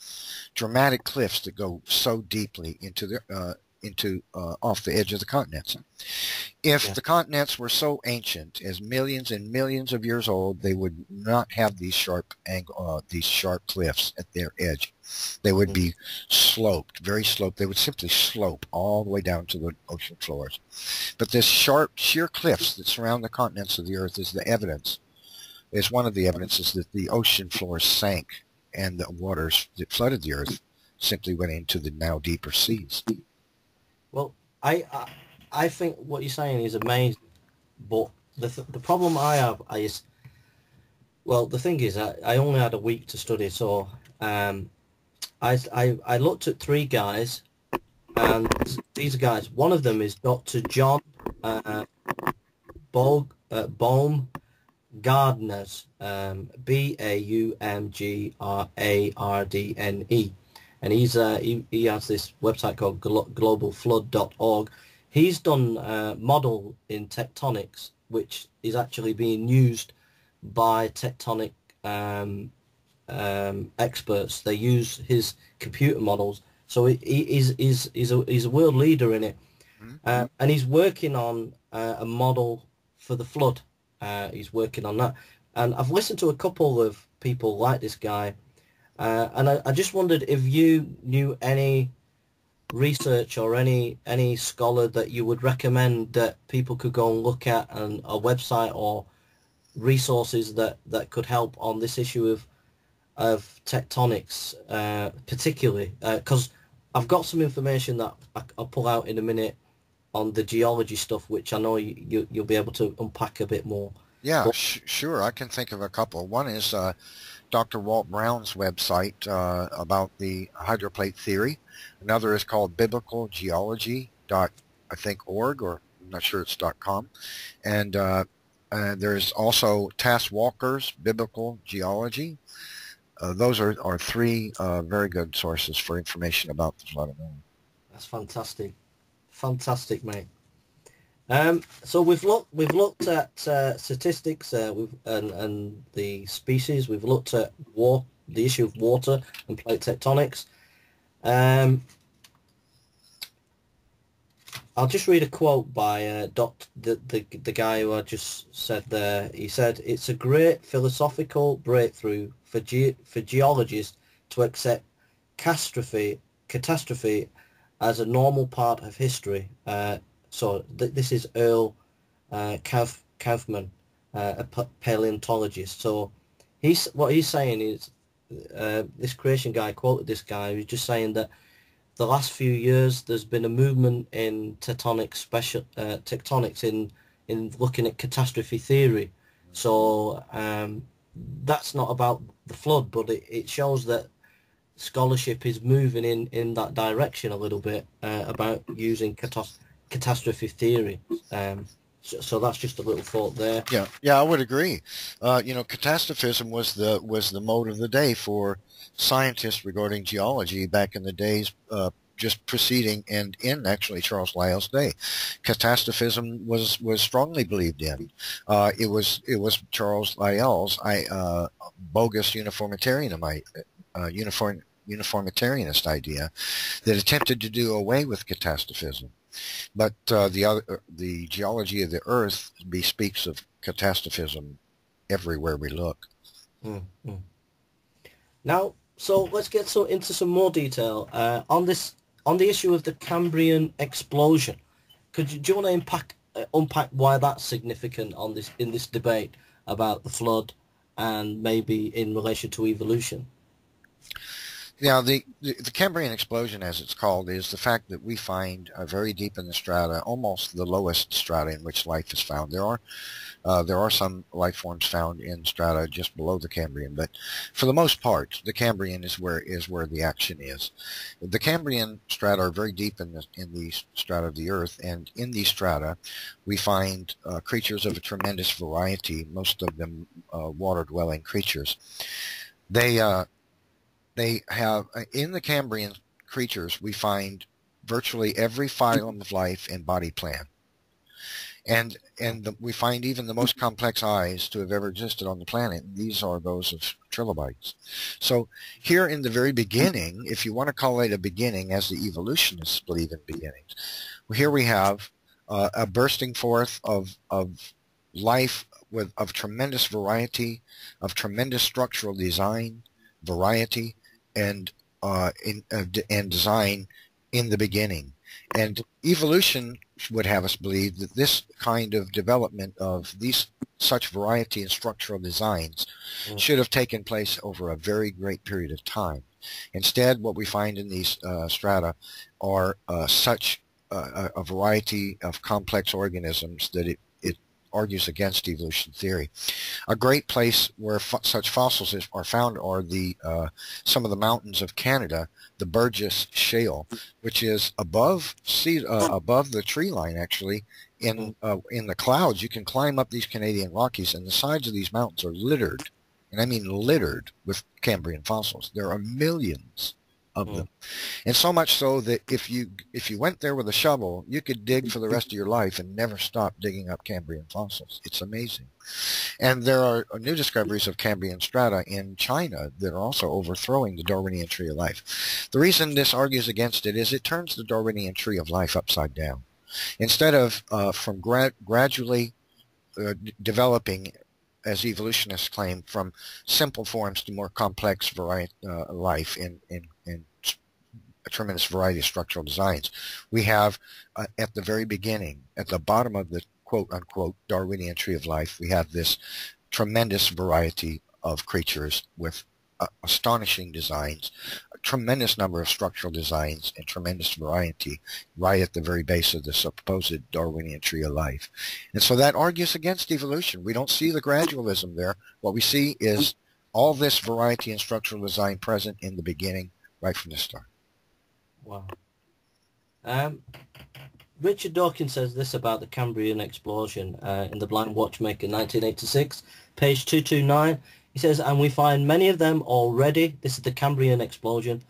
dramatic cliffs that go so deeply into the uh, into uh, off the edge of the continents. If yeah. the continents were so ancient as millions and millions of years old, they would not have these sharp angle, uh, these sharp cliffs at their edge. They would be mm-hmm. sloped, very sloped. They would simply slope all the way down to the ocean floors. But this sharp, sheer cliffs that surround the continents of the earth is the evidence, is one of the evidences that the ocean floors sank and the waters that flooded the earth simply went into the now deeper seas. Well, I, I, I think what you're saying is amazing, but the th- the problem I have is, well, the thing is, I, I only had a week to study, so um, I, I I looked at three guys, and these guys, one of them is Dr. John uh, Bog, uh, Baum Gardner's, um, B A U M G R A R D N E and he's uh, he, he has this website called glo- globalflood.org. He's done a model in tectonics, which is actually being used by tectonic um, um, experts. They use his computer models, so he, he's he's he's a he's a world leader in it, mm-hmm. uh, and he's working on uh, a model for the flood. Uh, he's working on that, and I've listened to a couple of people like this guy. Uh, and I, I, just wondered if you knew any research or any any scholar that you would recommend that people could go and look at and a website or resources that, that could help on this issue of of tectonics uh, particularly because uh, I've got some information that I, will pull out in a minute on the geology stuff which I know you, you, will be able to unpack a bit more. Yeah, but, sh- sure. I can think of a couple. One is uh, Dr. Walt Brown's website uh, about the hydroplate theory. Another is called Biblical Geology dot I think org or I'm not sure it's dot com, and uh, uh, there's also Tas Walker's Biblical Geology. Uh, those are, are three uh, very good sources for information about the flood of Noah. That's fantastic, fantastic, mate. Um, so we've looked we've looked at uh, statistics uh, and, and the species. We've looked at war, the issue of water and plate tectonics. Um, I'll just read a quote by uh, Dot, the, the the guy who I just said there. He said, "It's a great philosophical breakthrough for ge- for geologists to accept catastrophe catastrophe as a normal part of history." Uh, so th- this is Erle uh, Kauf- Kauffman, uh, a paleontologist. So he's what he's saying is uh, this creation guy quoted this guy who's just saying that the last few years there's been a movement in tectonic special uh, tectonics in in looking at catastrophe theory. So um, that's not about the flood, but it, it shows that scholarship is moving in, in that direction a little bit uh, about using catastrophe catastrophe theory. Um, so, so, that's just a little thought there. Yeah, yeah, I would agree. Uh, you know, catastrophism was the was the mode of the day for scientists regarding geology back in the days uh, just preceding and in actually Charles Lyell's day. Catastrophism was was strongly believed in. Uh, it was it was Charles Lyell's I, uh, bogus uniformitarian uh, uniform uniformitarianist idea that attempted to do away with catastrophism. But uh, the the geology of the Earth bespeaks of catastrophism everywhere we look. Mm-hmm. Now, so let's get so into some more detail uh, on this on the issue of the Cambrian explosion. Could you, do you want to unpack uh, unpack why that's significant on this in this debate about the flood and maybe in relation to evolution? Yeah, the, the, the Cambrian explosion, as it's called, is the fact that we find uh, very deep in the strata, almost the lowest strata in which life is found. There are uh, there are some life forms found in strata just below the Cambrian, but for the most part, the Cambrian is where is where the action is. The Cambrian strata are very deep in the in the strata of the Earth, and in these strata, we find uh, creatures of a tremendous variety. Most of them uh, water-dwelling creatures. They uh, they have uh, in the Cambrian creatures we find virtually every phylum of life and body plan. And and the, we find even the most complex eyes to have ever existed on the planet. These are those of trilobites. So here in the very beginning, if you want to call it a beginning, as the evolutionists believe in beginnings, here we have uh, a bursting forth of of life with of tremendous variety, of tremendous structural design, variety, and uh, in, uh, and design in the beginning. And evolution would have us believe that this kind of development of these such variety in structural designs mm. should have taken place over a very great period of time. Instead, what we find in these uh, strata are uh, such uh, a variety of complex organisms that it argues against evolution theory. A great place where such fossils are found are the uh, some of the mountains of Canada, the Burgess Shale, which is above sea uh, above the tree line actually. In uh, in the clouds, you can climb up these Canadian Rockies, and the sides of these mountains are littered, and I mean littered with Cambrian fossils. There are millions of them. And so much so that if you if you went there with a shovel, you could dig for the rest of your life and never stop digging up Cambrian fossils. It's amazing. And there are new discoveries of Cambrian strata in China that are also overthrowing the Darwinian tree of life. The reason this argues against it is it turns the Darwinian tree of life upside down. Instead of uh, from gra- gradually uh, developing as evolutionists claim, from simple forms to more complex variety, uh, life in, in, in a tremendous variety of structural designs. We have uh, at the very beginning, at the bottom of the quote unquote Darwinian tree of life, we have this tremendous variety of creatures with uh, astonishing designs, a tremendous number of structural designs, and tremendous variety right at the very base of the supposed Darwinian tree of life. And so that argues against evolution. We don't see the gradualism there. What we see is all this variety and structural design present in the beginning right from the start. Wow. Um, Richard Dawkins says this about the Cambrian explosion uh, in The Blind Watchmaker 1986, page 229. He says, and we find many of them already, this is the Cambrian explosion,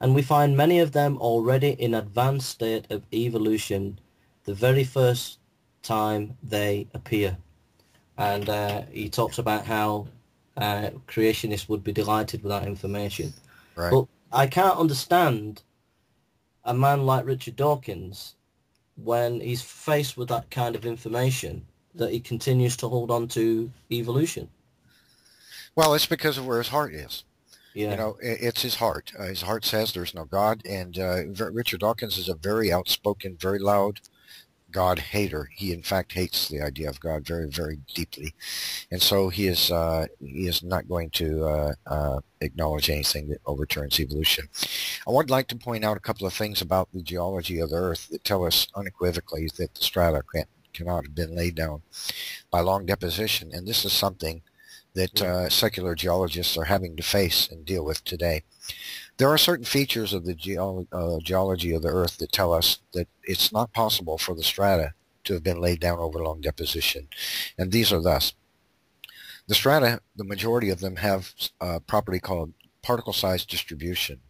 and we find many of them already in advanced state of evolution the very first time they appear. And uh, he talks about how uh, creationists would be delighted with that information. Right. But I can't understand a man like Richard Dawkins, when he's faced with that kind of information, that he continues to hold on to evolution? Well, it's because of where his heart is. Yeah. You know, it's his heart. Uh, his heart says there's no God, and uh, Richard Dawkins is a very outspoken, very loud, God hater. He in fact hates the idea of God very, very deeply, and so he is uh, he is not going to uh, uh, acknowledge anything that overturns evolution. I would like to point out a couple of things about the geology of the Earth that tell us unequivocally that the strata cannot have been laid down by long deposition, and this is something that uh, secular geologists are having to face and deal with today. There are certain features of the geolo uh, geology of the Earth that tell us that it's not possible for the strata to have been laid down over long deposition. And these are thus. The strata, the majority of them have a property called particle size distribution.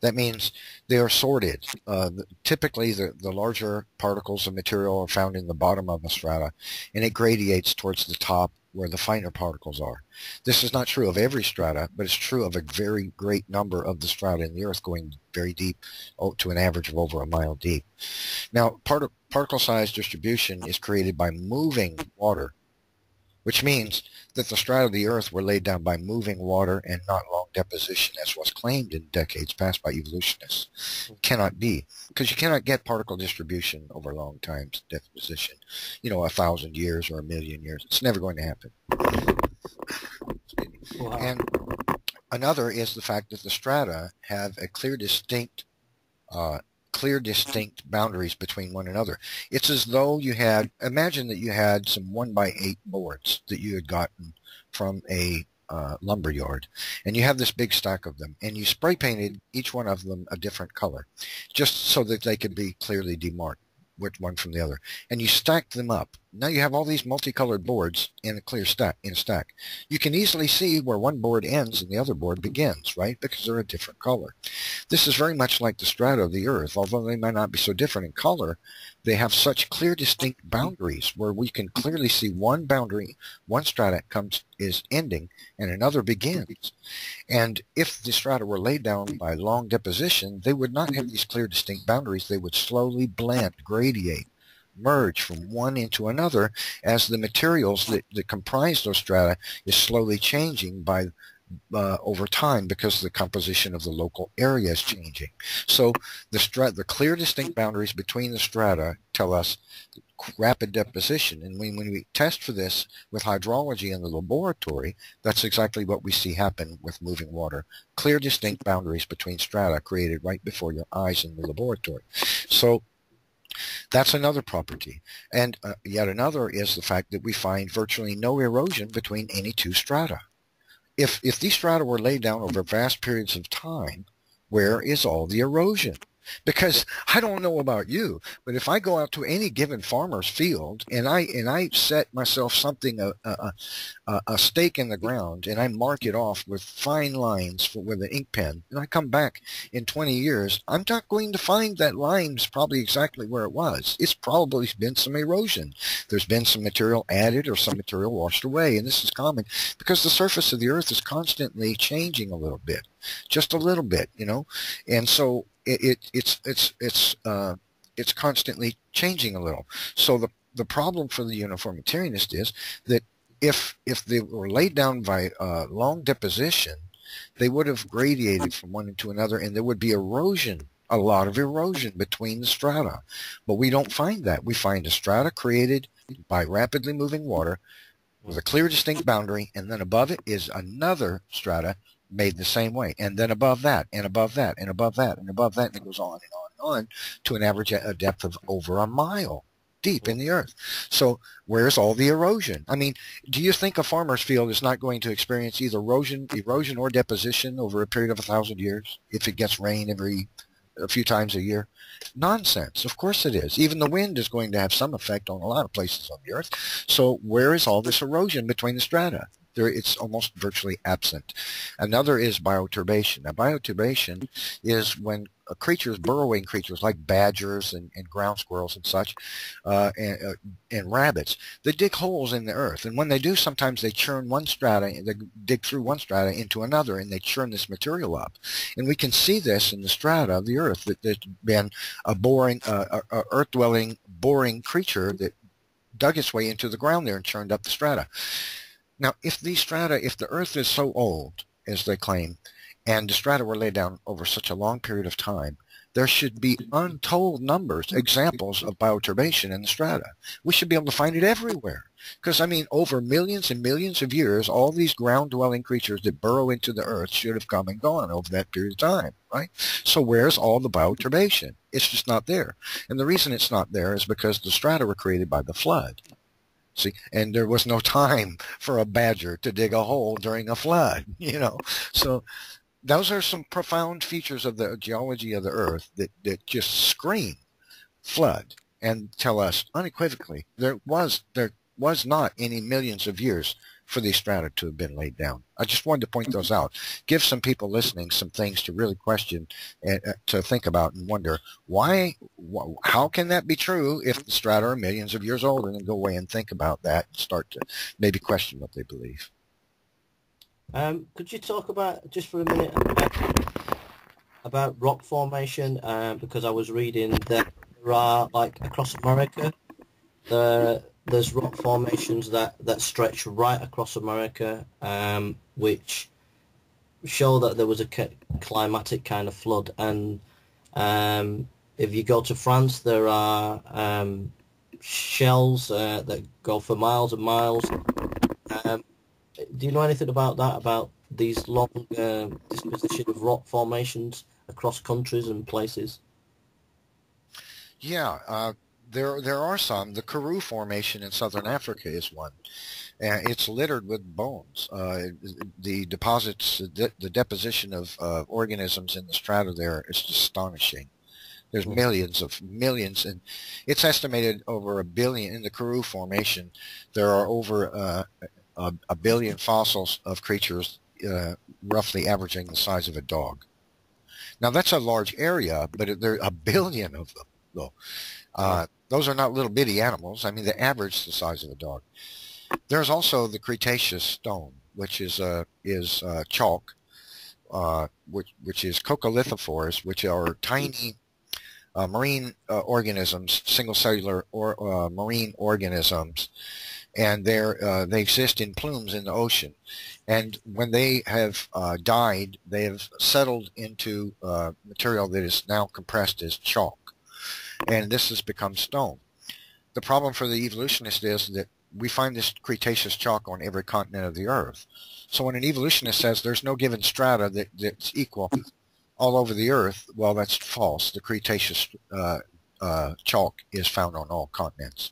That means they are sorted. Uh, typically, the, the larger particles of material are found in the bottom of a strata, and it gradiates towards the top where the finer particles are. This is not true of every strata, but it's true of a very great number of the strata in the Earth going very deep oh, to an average of over a mile deep. Now, part particle size distribution is created by moving water which means that the strata of the Earth were laid down by moving water and not long deposition, as was claimed in decades past by evolutionists. Cannot be, because you cannot get particle distribution over long times deposition. You know, a thousand years or a million years. It's never going to happen. Wow. And another is the fact that the strata have a clear, distinct uh, clear, distinct boundaries between one another. It's as though you had, imagine that you had some one by eight boards that you had gotten from a uh, lumber yard, and you have this big stack of them, and you spray painted each one of them a different color, just so that they could be clearly demarked which one from the other. And you stack them up. Now you have all these multicolored boards in a clear stack in a stack. You can easily see where one board ends and the other board begins, right? Because they're a different color. This is very much like the strata of the Earth, although they might not be so different in color. They have such clear, distinct boundaries where we can clearly see one boundary, one strata comes is ending, and another begins. And if the strata were laid down by long deposition, they would not have these clear, distinct boundaries. They would slowly blend, gradiate, merge from one into another as the materials that, that comprise those strata is slowly changing by uh, over time because the composition of the local area is changing. So the, strat- the clear distinct boundaries between the strata tell us rapid deposition. And when, when we test for this with hydrology in the laboratory, that's exactly what we see happen with moving water. Clear distinct boundaries between strata created right before your eyes in the laboratory. So that's another property. And uh, yet another is the fact that we find virtually no erosion between any two strata if if these strata were laid down over vast periods of time, where is all the erosion? Because I don't know about you, but if I go out to any given farmer's field and I and I set myself something a a, a, a stake in the ground and I mark it off with fine lines for, with an ink pen, and I come back in 20 years, I'm not going to find that line's probably exactly where it was. It's probably been some erosion. There's been some material added or some material washed away, and this is common because the surface of the earth is constantly changing a little bit, just a little bit, you know, and so it, it it's it's it's uh, it's constantly changing a little. So the the problem for the uniformitarianist is that if if they were laid down by uh, long deposition, they would have gradiated from one into another, and there would be erosion, a lot of erosion between the strata. But we don't find that. We find a strata created by rapidly moving water with a clear, distinct boundary, and then above it is another strata made the same way. And then above that, and above that, and above that, and above that, and it goes on and on and on to an average a depth of over a mile deep in the earth. So where's all the erosion? I mean, do you think a farmer's field is not going to experience either erosion, erosion or deposition over a period of a thousand years if it gets rain every a few times a year? Nonsense. Of course it is. Even the wind is going to have some effect on a lot of places on the earth. So where is all this erosion between the strata? There it's almost virtually absent. Another is bioturbation. Now, bioturbation is when creatures, burrowing creatures like badgers and, and ground squirrels and such, uh, and, uh, and rabbits, they dig holes in the earth. And when they do, sometimes they churn one strata, they dig through one strata into another, and they churn this material up. And we can see this in the strata of the earth that there's been a boring, uh, a, a earth-dwelling boring creature that dug its way into the ground there and churned up the strata. Now, if these strata, if the Earth is so old, as they claim, and the strata were laid down over such a long period of time, there should be untold numbers, examples of bioturbation in the strata. We should be able to find it everywhere. Because, I mean, over millions and millions of years, all these ground-dwelling creatures that burrow into the earth should have come and gone over that period of time, right? So where's all the bioturbation? It's just not there. And the reason it's not there is because the strata were created by the flood. See, and there was no time for a badger to dig a hole during a flood, *laughs* you know. So those are some profound features of the geology of the earth that, that just scream flood and tell us unequivocally there was there was not any millions of years for these strata to have been laid down. I just wanted to point those out. Give some people listening some things to really question and uh, to think about and wonder why, wh- how can that be true if the strata are millions of years old and then go away and think about that and start to maybe question what they believe. Um, could you talk about, just for a minute, about, about rock formation? Um, because I was reading that there are, like, across America, the there's rock formations that, that stretch right across America, um, which show that there was a climatic kind of flood. And um, if you go to France, there are um, shells uh, that go for miles and miles. Um, do you know anything about that? About these long uh, disposition of rock formations across countries and places? Yeah, uh, there there are some. The Karoo Formation in southern Africa is one. And it's littered with bones. Uh, the deposits, the, the deposition of uh, organisms in the strata there is astonishing. There's hmm. millions of millions, and it's estimated over a billion in the Karoo Formation. There are over uh, a, a, billion fossils of creatures, uh, roughly averaging the size of a dog. Now that's a large area, but there are a billion of them, though. Uh, those are not little bitty animals. I mean, they average the size of a dog. There's also the Cretaceous stone, which is uh, is uh, chalk, uh, which which is coccolithophores, which are tiny uh, marine uh, organisms, single cellular or uh, marine organisms, and they they exist in plumes in the ocean. And when they have died, they have settled into material that is now compressed as chalk and this has become stone. The problem for the evolutionist is that we find this Cretaceous chalk on every continent of the Earth. So when an evolutionist says there's no given strata that, that's equal all over the Earth, well, that's false. The Cretaceous uh, uh, chalk is found on all continents.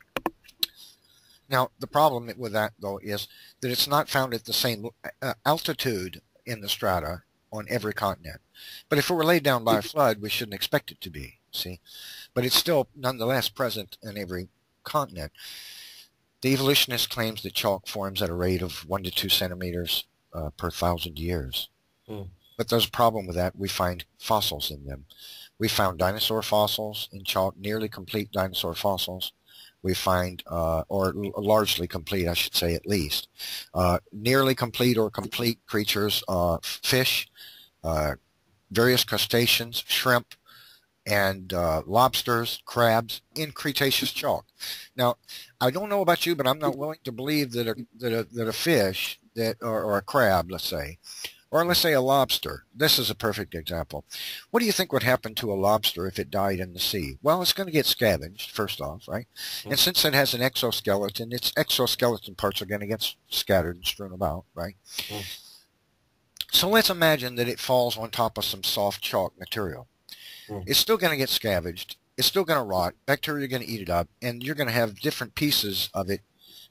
Now, the problem with that, though, is that it's not found at the same uh, altitude in the strata on every continent. But if it were laid down by a flood, we shouldn't expect it to be, see? but it's still nonetheless present in every continent. The evolutionist claims that chalk forms at a rate of one to two centimeters uh, per thousand years. Mm. But there's a problem with that. We find fossils in them. We found dinosaur fossils in chalk, nearly complete dinosaur fossils. We find, uh, or largely complete, I should say at least, uh, nearly complete or complete creatures, uh, fish, uh, various crustaceans, shrimp, and uh, lobsters, crabs in Cretaceous chalk. Now, I don't know about you, but I'm not willing to believe that a that a, that a fish that or, or a crab, let's say, or let's say a lobster. This is a perfect example. What do you think would happen to a lobster if it died in the sea? Well, it's going to get scavenged first off, right? Mm-hmm. And since it has an exoskeleton, its exoskeleton parts are going to get scattered and strewn about, right? Mm-hmm. So let's imagine that it falls on top of some soft chalk material. Mm. It's still going to get scavenged. It's still going to rot. Bacteria are going to eat it up, and you're going to have different pieces of it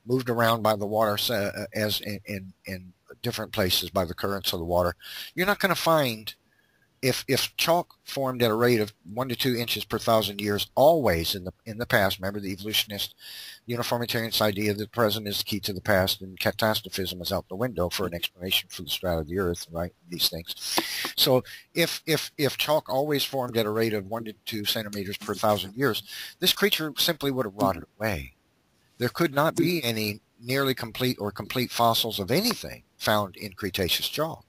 moved around by the water uh, as in, in, in different places by the currents of the water. You're not going to find if if chalk formed at a rate of one to two inches per thousand years always in the in the past, remember the evolutionist uniformitarianist idea that the present is the key to the past and catastrophism is out the window for an explanation for the strata of the earth, right? These things. So if if if chalk always formed at a rate of one to two centimeters per thousand years, this creature simply would have rotted away. There could not be any nearly complete or complete fossils of anything found in Cretaceous chalk.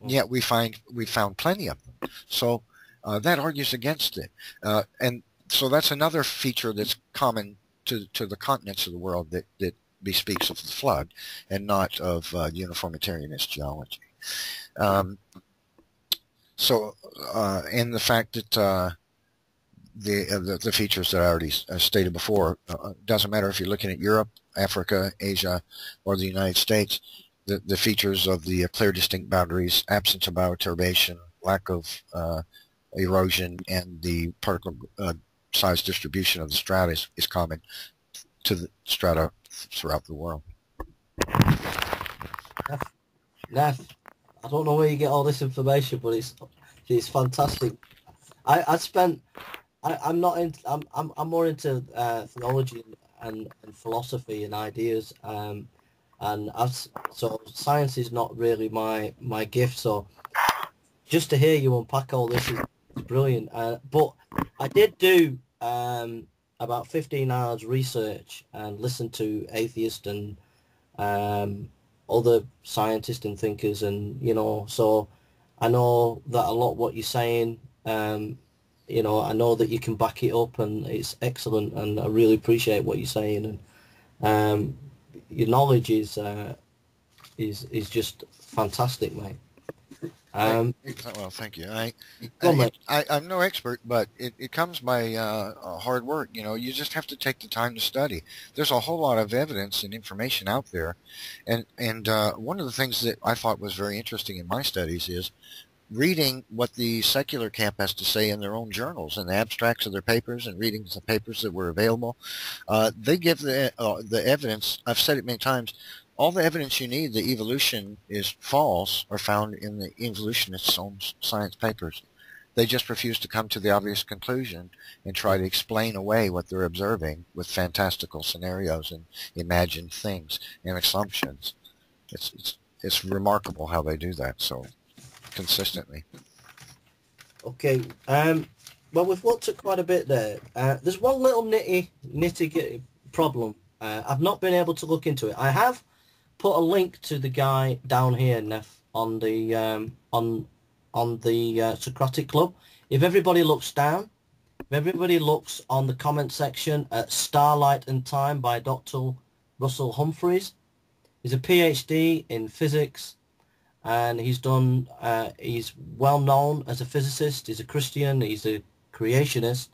And yet we find we found plenty of them. So uh, that argues against it. Uh, and so that's another feature that's common to, to the continents of the world that, that bespeaks of the flood and not of uh, uniformitarianist geology. Um, so, uh, and the fact that uh, the, uh, the, the features that I already stated before uh, doesn't matter if you're looking at Europe, Africa, Asia, or the United States the, the features of the uh, clear distinct boundaries, absence of bioturbation, lack of uh, erosion, and the particle uh, size distribution of the strata is, is common to the strata throughout the world. Neff, I don't know where you get all this information, but it's it's fantastic. I I spent I, I'm not in I'm I'm I'm more into uh, theology and, and philosophy and ideas. Um, and as so science is not really my my gift so just to hear you unpack all this is, is brilliant. Uh, but i did do um, about 15 hours research and listen to atheists and um, other scientists and thinkers and you know so i know that a lot what you're saying um, you know i know that you can back it up and it's excellent and i really appreciate what you're saying and Um, your knowledge is uh, is is just fantastic, mate. Um, well, thank you. I, I, I, am no expert, but it, it comes by uh, hard work. You know, you just have to take the time to study. There's a whole lot of evidence and information out there, and and uh, one of the things that I thought was very interesting in my studies is reading what the secular camp has to say in their own journals and the abstracts of their papers and reading the papers that were available. Uh, they give the uh, the evidence. I've said it many times all the evidence you need that evolution is false are found in the evolutionists' own science papers. They just refuse to come to the obvious conclusion and try to explain away what they're observing with fantastical scenarios and imagined things and assumptions. It's, it's, it's remarkable how they do that so consistently. Okay. Um, well, we've looked at quite a bit there. Uh, there's one little nitty, nitty problem. Uh, I've not been able to look into it. I have put a link to the guy down here, Neff, on the um, on on the uh, Socratic Club. If everybody looks down, if everybody looks on the comment section at Starlight and Time by Dr. Russell Humphreys, he's a PhD in physics, and he's done. Uh, he's well known as a physicist. He's a Christian. He's a creationist.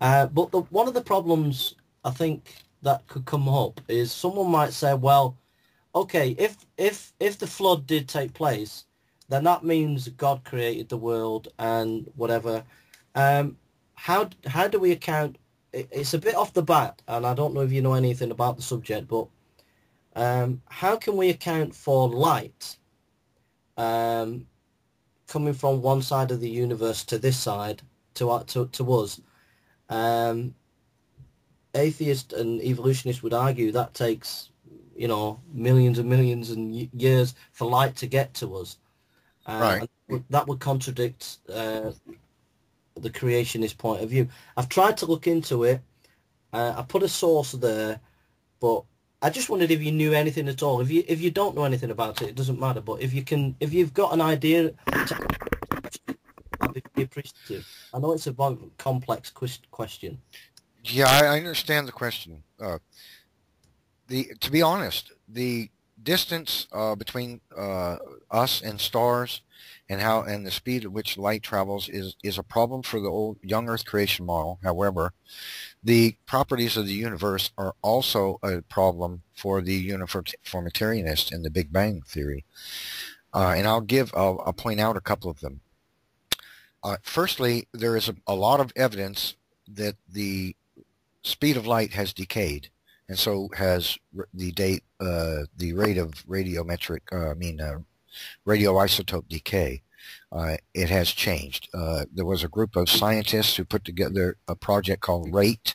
Uh, but the, one of the problems I think that could come up is someone might say, well, okay, if if if the flood did take place, then that means God created the world and whatever. Um, how how do we account? It's a bit off the bat, and I don't know if you know anything about the subject, but um, how can we account for light um, coming from one side of the universe to this side to uh, to, to us? Um, atheists and evolutionists would argue that takes you know, millions and millions and years for light to get to us. Uh, right. That would contradict uh, the creationist point of view. I've tried to look into it. Uh, I put a source there, but I just wondered if you knew anything at all. If you if you don't know anything about it, it doesn't matter. But if you can, if you've got an idea, I'd be appreciative. I know it's a complex question. Yeah, I understand the question. Uh, the to be honest, the distance uh, between uh, us and stars and how and the speed at which light travels is is a problem for the old young Earth creation model. However, the properties of the universe are also a problem for the uniformitarianist in the Big Bang theory. Uh, and I'll give I'll, I'll, point out a couple of them. Uh, firstly, there is a, a lot of evidence that the speed of light has decayed and so has the date, uh, the rate of radiometric, uh, I mean, uh, radioisotope decay. Uh, it has changed. Uh, there was a group of scientists who put together a project called RATE,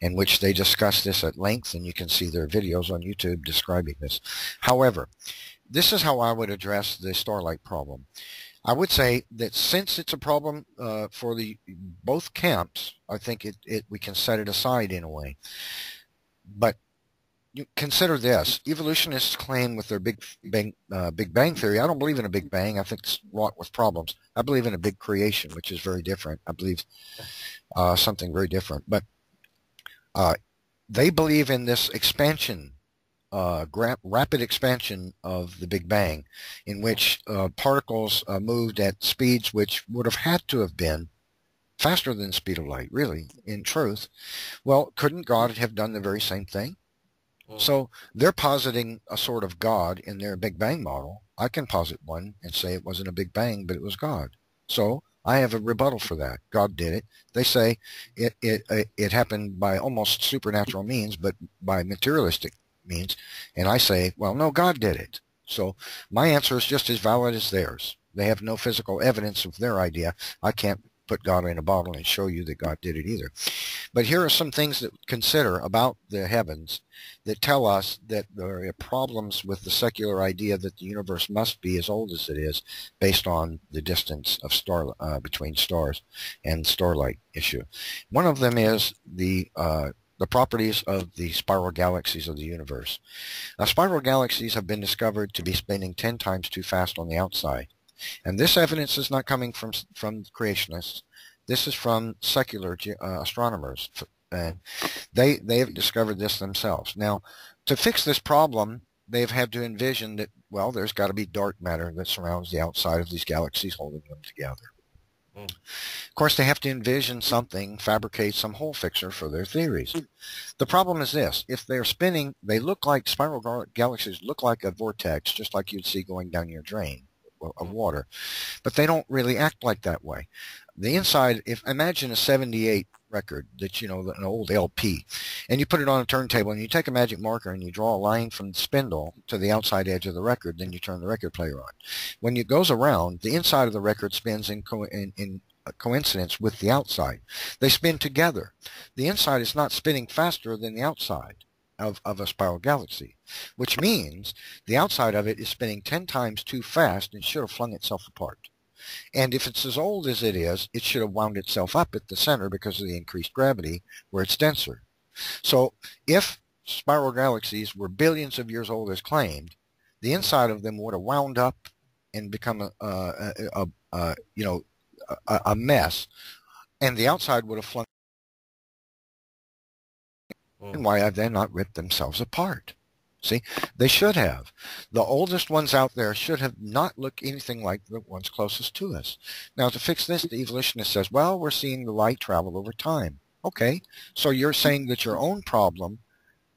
in which they discussed this at length, and you can see their videos on YouTube describing this. However, this is how I would address the starlight problem. I would say that since it's a problem uh, for the both camps, I think it, it we can set it aside in a way. But you consider this: evolutionists claim with their big bang, uh, Big Bang theory. I don't believe in a Big Bang. I think it's wrought with problems. I believe in a big creation, which is very different. I believe uh, something very different. But uh, they believe in this expansion, uh, rapid expansion of the Big Bang, in which uh, particles uh, moved at speeds which would have had to have been faster than the speed of light, really, in truth. Well, couldn't God have done the very same thing? Mm. So they're positing a sort of God in their Big Bang model. I can posit one and say it wasn't a Big Bang, but it was God. So I have a rebuttal for that. God did it. They say it, it, it happened by almost supernatural means, but by materialistic means. And I say, well, no, God did it. So my answer is just as valid as theirs. They have no physical evidence of their idea. I can't put God in a bottle and show you that God did it either. But here are some things that consider about the heavens that tell us that there are problems with the secular idea that the universe must be as old as it is based on the distance of star uh, between stars and starlight issue. One of them is the uh, the properties of the spiral galaxies of the universe. Now, spiral galaxies have been discovered to be spinning 10 times too fast on the outside. And this evidence is not coming from from creationists. This is from secular uh, astronomers, And they, they have discovered this themselves. Now, to fix this problem, they've had to envision that, well, there's got to be dark matter that surrounds the outside of these galaxies holding them together. Mm. Of course, they have to envision something, fabricate some hole fixer for their theories. The problem is this. If they're spinning, they look like spiral galaxies look like a vortex, just like you'd see going down your drain of water. But they don't really act like that way. The inside, if imagine a 78 record that, you know, an old LP, and you put it on a turntable and you take a magic marker and you draw a line from the spindle to the outside edge of the record, then you turn the record player on. When it goes around, the inside of the record spins in, co in, in uh, coincidence with the outside. They spin together. The inside is not spinning faster than the outside of, of a spiral galaxy, which means the outside of it is spinning 10 times too fast and should have flung itself apart. And if it's as old as it is, it should have wound itself up at the center because of the increased gravity where it's denser. So if spiral galaxies were billions of years old as claimed, the inside of them would have wound up and become a, a, a, a you know a, a, mess, and the outside would have flung. Mm. And why have they not ripped themselves apart? See, they should have. The oldest ones out there should have not looked anything like the ones closest to us. Now, to fix this, the evolutionist says, well, we're seeing the light travel over time. Okay, so you're saying that your own problem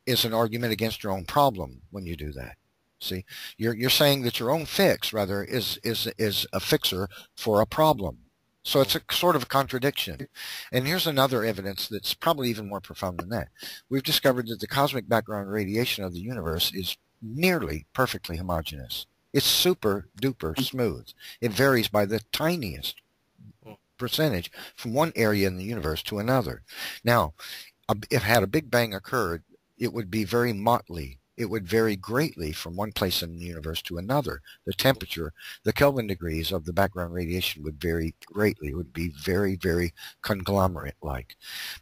is an argument against your own problem when you do that. See, you're you're saying that your own fix rather is is is a fixer for a problem. So it's a sort of a contradiction. And here's another evidence that's probably even more profound than that. We've discovered that the cosmic background radiation of the universe is nearly perfectly homogeneous. It's super duper mm. smooth. It varies by the tiniest oh. percentage from one area in the universe to another. Now, if had a Big Bang occurred, it would be very motley it would vary greatly from one place in the universe to another. The temperature, the Kelvin degrees of the background radiation would vary greatly. It would be very, very conglomerate-like.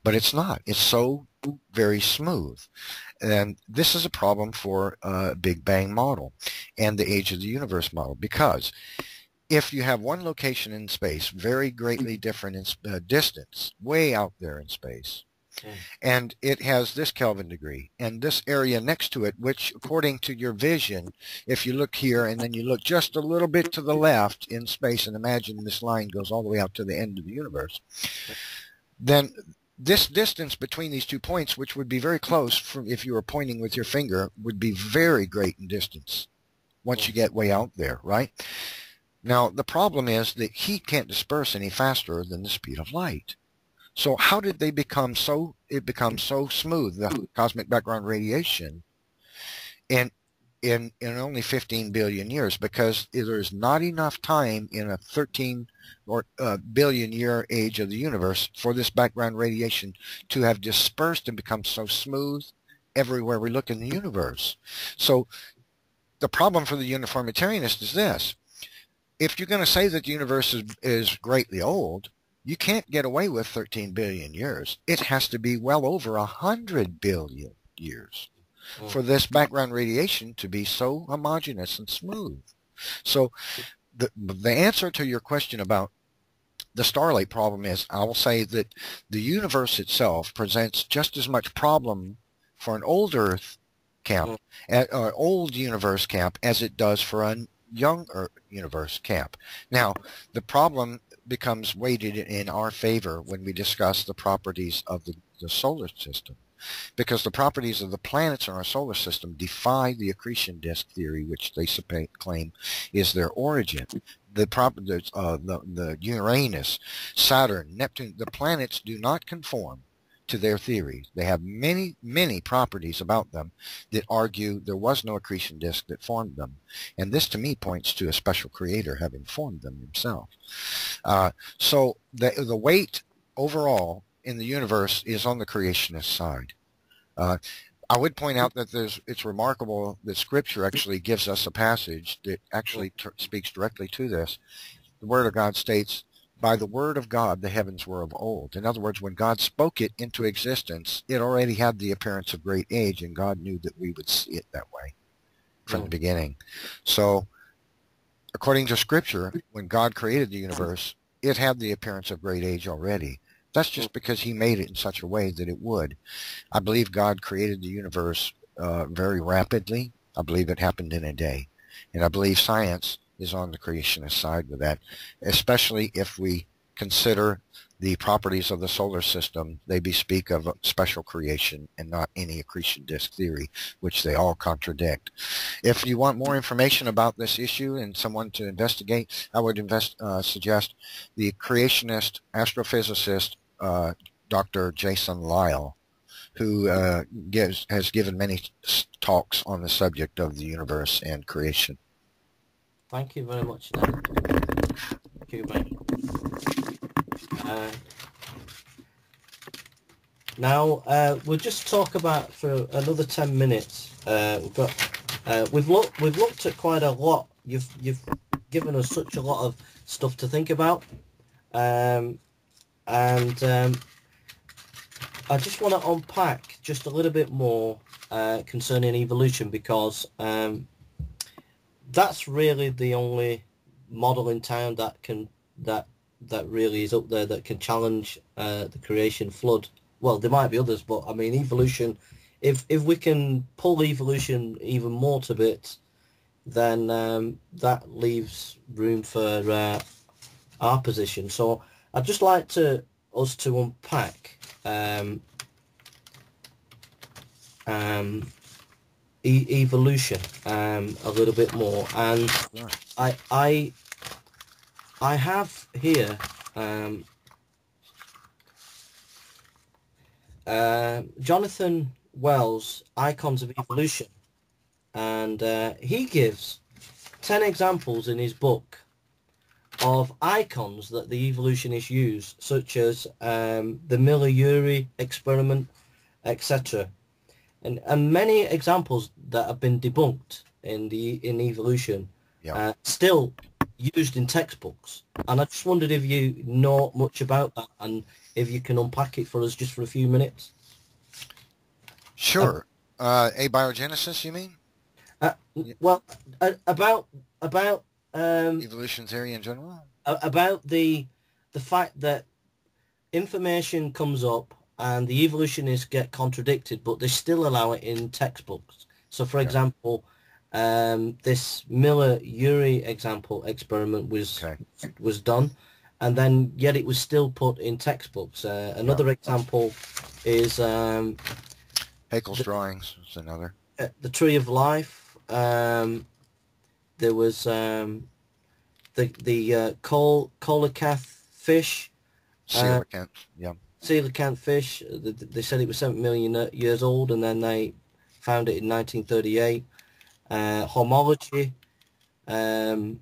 But it's not. It's so very smooth. And this is a problem for a Big Bang model and the age of the universe model because if you have one location in space very greatly different in uh, distance, way out there in space, Hmm. and it has this Kelvin degree and this area next to it, which according to your vision, if you look here and then you look just a little bit to the left in space and imagine this line goes all the way out to the end of the universe, then this distance between these two points, which would be very close from if you were pointing with your finger, would be very great in distance once hmm. you get way out there, right? Now, the problem is that heat can't disperse any faster than the speed of light. So how did they become so, it becomes so smooth, the cosmic background radiation, in, in, in only 15 billion years? Because there's not enough time in a 13 or uh, billion year age of the universe for this background radiation to have dispersed and become so smooth everywhere we look in the universe. So the problem for the uniformitarianist is this. If you're going to say that the universe is, is greatly old, you can't get away with 13 billion years. It has to be well over 100 billion years mm. for this background radiation to be so homogeneous and smooth. So the, the answer to your question about the starlight problem is I will say that the universe itself presents just as much problem for an old Earth camp, mm. uh, old universe camp, as it does for a young Earth universe camp. Now, the problem becomes weighted in our favor when we discuss the properties of the, the solar system because the properties of the planets in our solar system defy the accretion disk theory, which they claim is their origin. The, uh, the, the Uranus, Saturn, Neptune, the planets do not conform to their theories. They have many, many properties about them that argue there was no accretion disk that formed them. And this to me points to a special creator having formed them himself. Uh, so the, the weight overall in the universe is on the creationist side. Uh, I would point out that there's, it's remarkable that Scripture actually gives us a passage that actually speaks directly to this. The Word of God states, by the word of God the heavens were of old. In other words, when God spoke it into existence, it already had the appearance of great age, and God knew that we would see it that way from mm. the beginning. So, according to Scripture, when God created the universe, it had the appearance of great age already. That's just mm. because he made it in such a way that it would. I believe God created the universe uh, very rapidly. I believe it happened in a day. And I believe science is on the creationist side with that, especially if we consider the properties of the solar system, they bespeak of special creation and not any accretion disk theory, which they all contradict. If you want more information about this issue and someone to investigate, I would invest, uh, suggest the creationist astrophysicist uh, Dr. Jason Lisle, who uh, gives has given many talks on the subject of the universe and creation. Thank you very much, you, mate. Uh, now uh, we'll just talk about for another ten minutes. Uh, we've got uh, we've looked we've looked at quite a lot. You've you've given us such a lot of stuff to think about, um, and um, I just want to unpack just a little bit more uh, concerning evolution because um, that's really the only model in town that can that that really is up there that can challenge uh, the creation flood. Well, there might be others, but I mean, evolution. If if we can pull evolution even more to bits, then um, that leaves room for uh, our position. So I'd just like to us to unpack um, um, e- evolution um, a little bit more, and I I I have here um, uh, Jonathan Wells, Icons of Evolution, and uh, he gives 10 examples in his book of icons that the evolutionists use, such as um, the Miller-Urey experiment, etc. And, and many examples that have been debunked in the in evolution uh, still used in textbooks. And I just wondered if you know much about that and if you can unpack it for us just for a few minutes. Sure. Uh, abiogenesis, you mean? Uh, well, uh, about about um, evolution theory in general. About the the fact that information comes up and the evolutionists get contradicted, but they still allow it in textbooks. So, for example, um, this Miller-Urey example experiment was okay. was done, and then yet it was still put in textbooks. Uh, another yeah. example is um, Haeckel's the, drawings. Is another. Uh, the Tree of Life. Um, there was um, the the uh, col coelacanth fish. Coelacanth, uh, yeah. Coelacanth fish. They said it was seven million years old, and then they found it in 1938 uh, homology, um,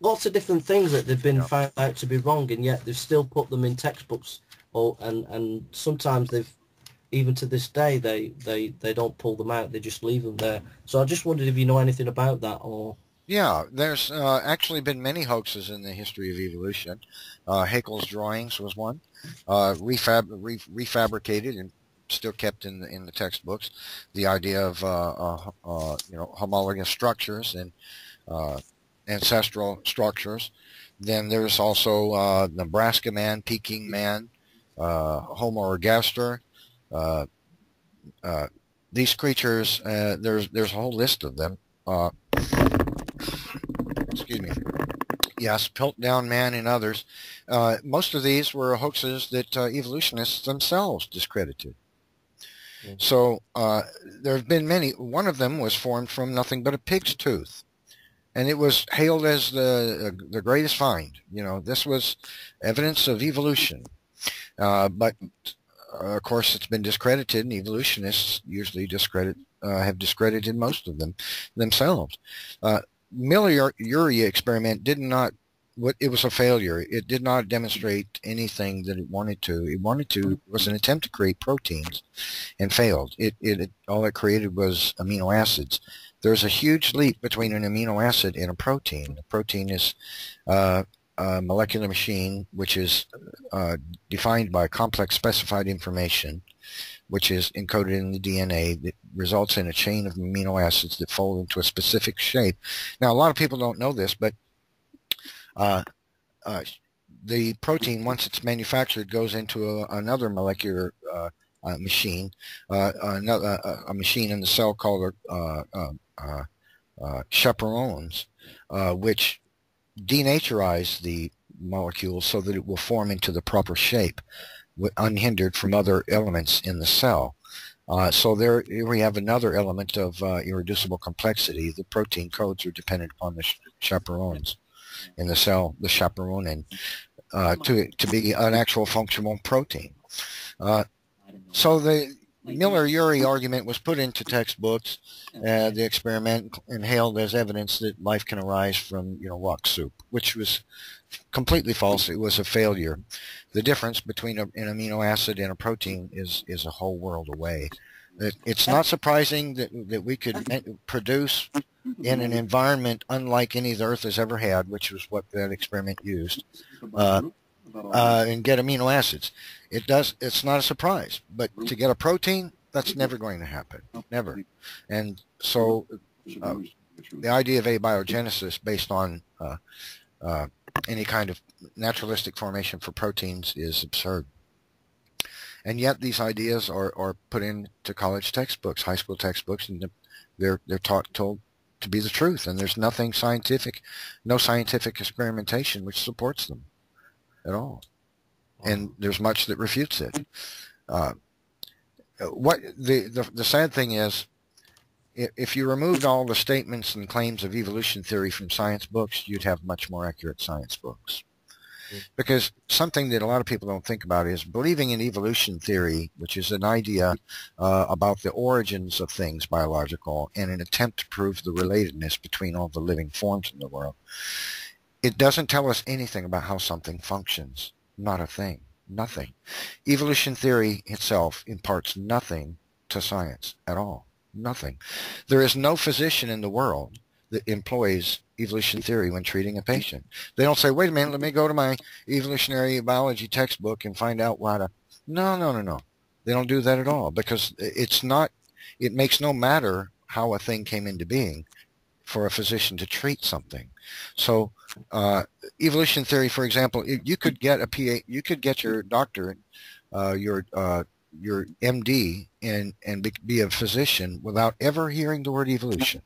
lots of different things that they've been found out to be wrong, and yet they've still put them in textbooks. Or and and sometimes they've even to this day they they they don't pull them out; they just leave them there. So I just wondered if you know anything about that or. Yeah, there's uh, actually been many hoaxes in the history of evolution. Uh, Haeckel's drawings was one, uh, refab re- refabricated and still kept in the, in the textbooks. The idea of uh, uh, uh, you know homologous structures and ancestral structures. Then there's also Nebraska man, Peking man, Homo ergaster. these creatures, there's there's a whole list of them. Yes, Piltdown Man and others. Uh, most of these were hoaxes that uh, evolutionists themselves discredited. So uh, there have been many. One of them was formed from nothing but a pig's tooth, and it was hailed as the uh, the greatest find. You know, this was evidence of evolution. Uh, but uh, of course, it's been discredited, and evolutionists usually discredit uh, have discredited most of them themselves. Miller-Urey experiment did not it was a failure. It did not demonstrate anything that it wanted to. It wanted to was an attempt to create proteins, and failed. It, it, it all it created was amino acids. There's a huge leap between an amino acid and a protein. A protein is uh, a molecular machine which is uh, defined by complex specified information, which is encoded in the DNA that results in a chain of amino acids that fold into a specific shape. Now, a lot of people don't know this, but uh, uh, the protein, once it's manufactured, goes into a, another molecular uh, uh, machine, uh, another a machine in the cell called chaperones, which denaturize the molecule so that it will form into the proper shape, unhindered from other elements in the cell. Uh, so there we have another element of uh, irreducible complexity. The protein codes are dependent upon the chaperones in the cell, the chaperonin, uh, to, to be an actual functional protein. Uh, so the Miller-Urey argument was put into textbooks. Uh, the experiment and hailed as evidence that life can arise from you know rock soup, which was completely false. It was a failure. The difference between a, an amino acid and a protein is is a whole world away. It, it's not surprising that that we could produce in an environment unlike any the Earth has ever had, which was what that experiment used, uh, uh, and get amino acids. It does. It's not a surprise, but to get a protein, that's never going to happen. Never. And so, uh, the idea of abiogenesis based on uh, uh, any kind of naturalistic formation for proteins is absurd. And yet these ideas are, are put into college textbooks, high school textbooks, and they're they're taught told to be the truth. And there's nothing scientific, no scientific experimentation which supports them at all. And there's much that refutes it. Uh, what the, the the sad thing is, if you removed all the statements and claims of evolution theory from science books, you'd have much more accurate science books. Mm. Because something that a lot of people don't think about is believing in evolution theory, which is an idea uh, about the origins of things biological and an attempt to prove the relatedness between all the living forms in the world. It doesn't tell us anything about how something functions. Not a thing. Nothing. Evolution theory itself imparts nothing to science at all. Nothing. There is no physician in the world that employs evolution theory when treating a patient. They don't say, wait a minute, let me go to my evolutionary biology textbook and find out why to. No, no, no, no. They don't do that at all because it's not, it makes no matter how a thing came into being for a physician to treat something. So uh, evolution theory, for example, you could get a PA, you could get your doctor, uh, your uh, your MD and and be, a physician without ever hearing the word evolution.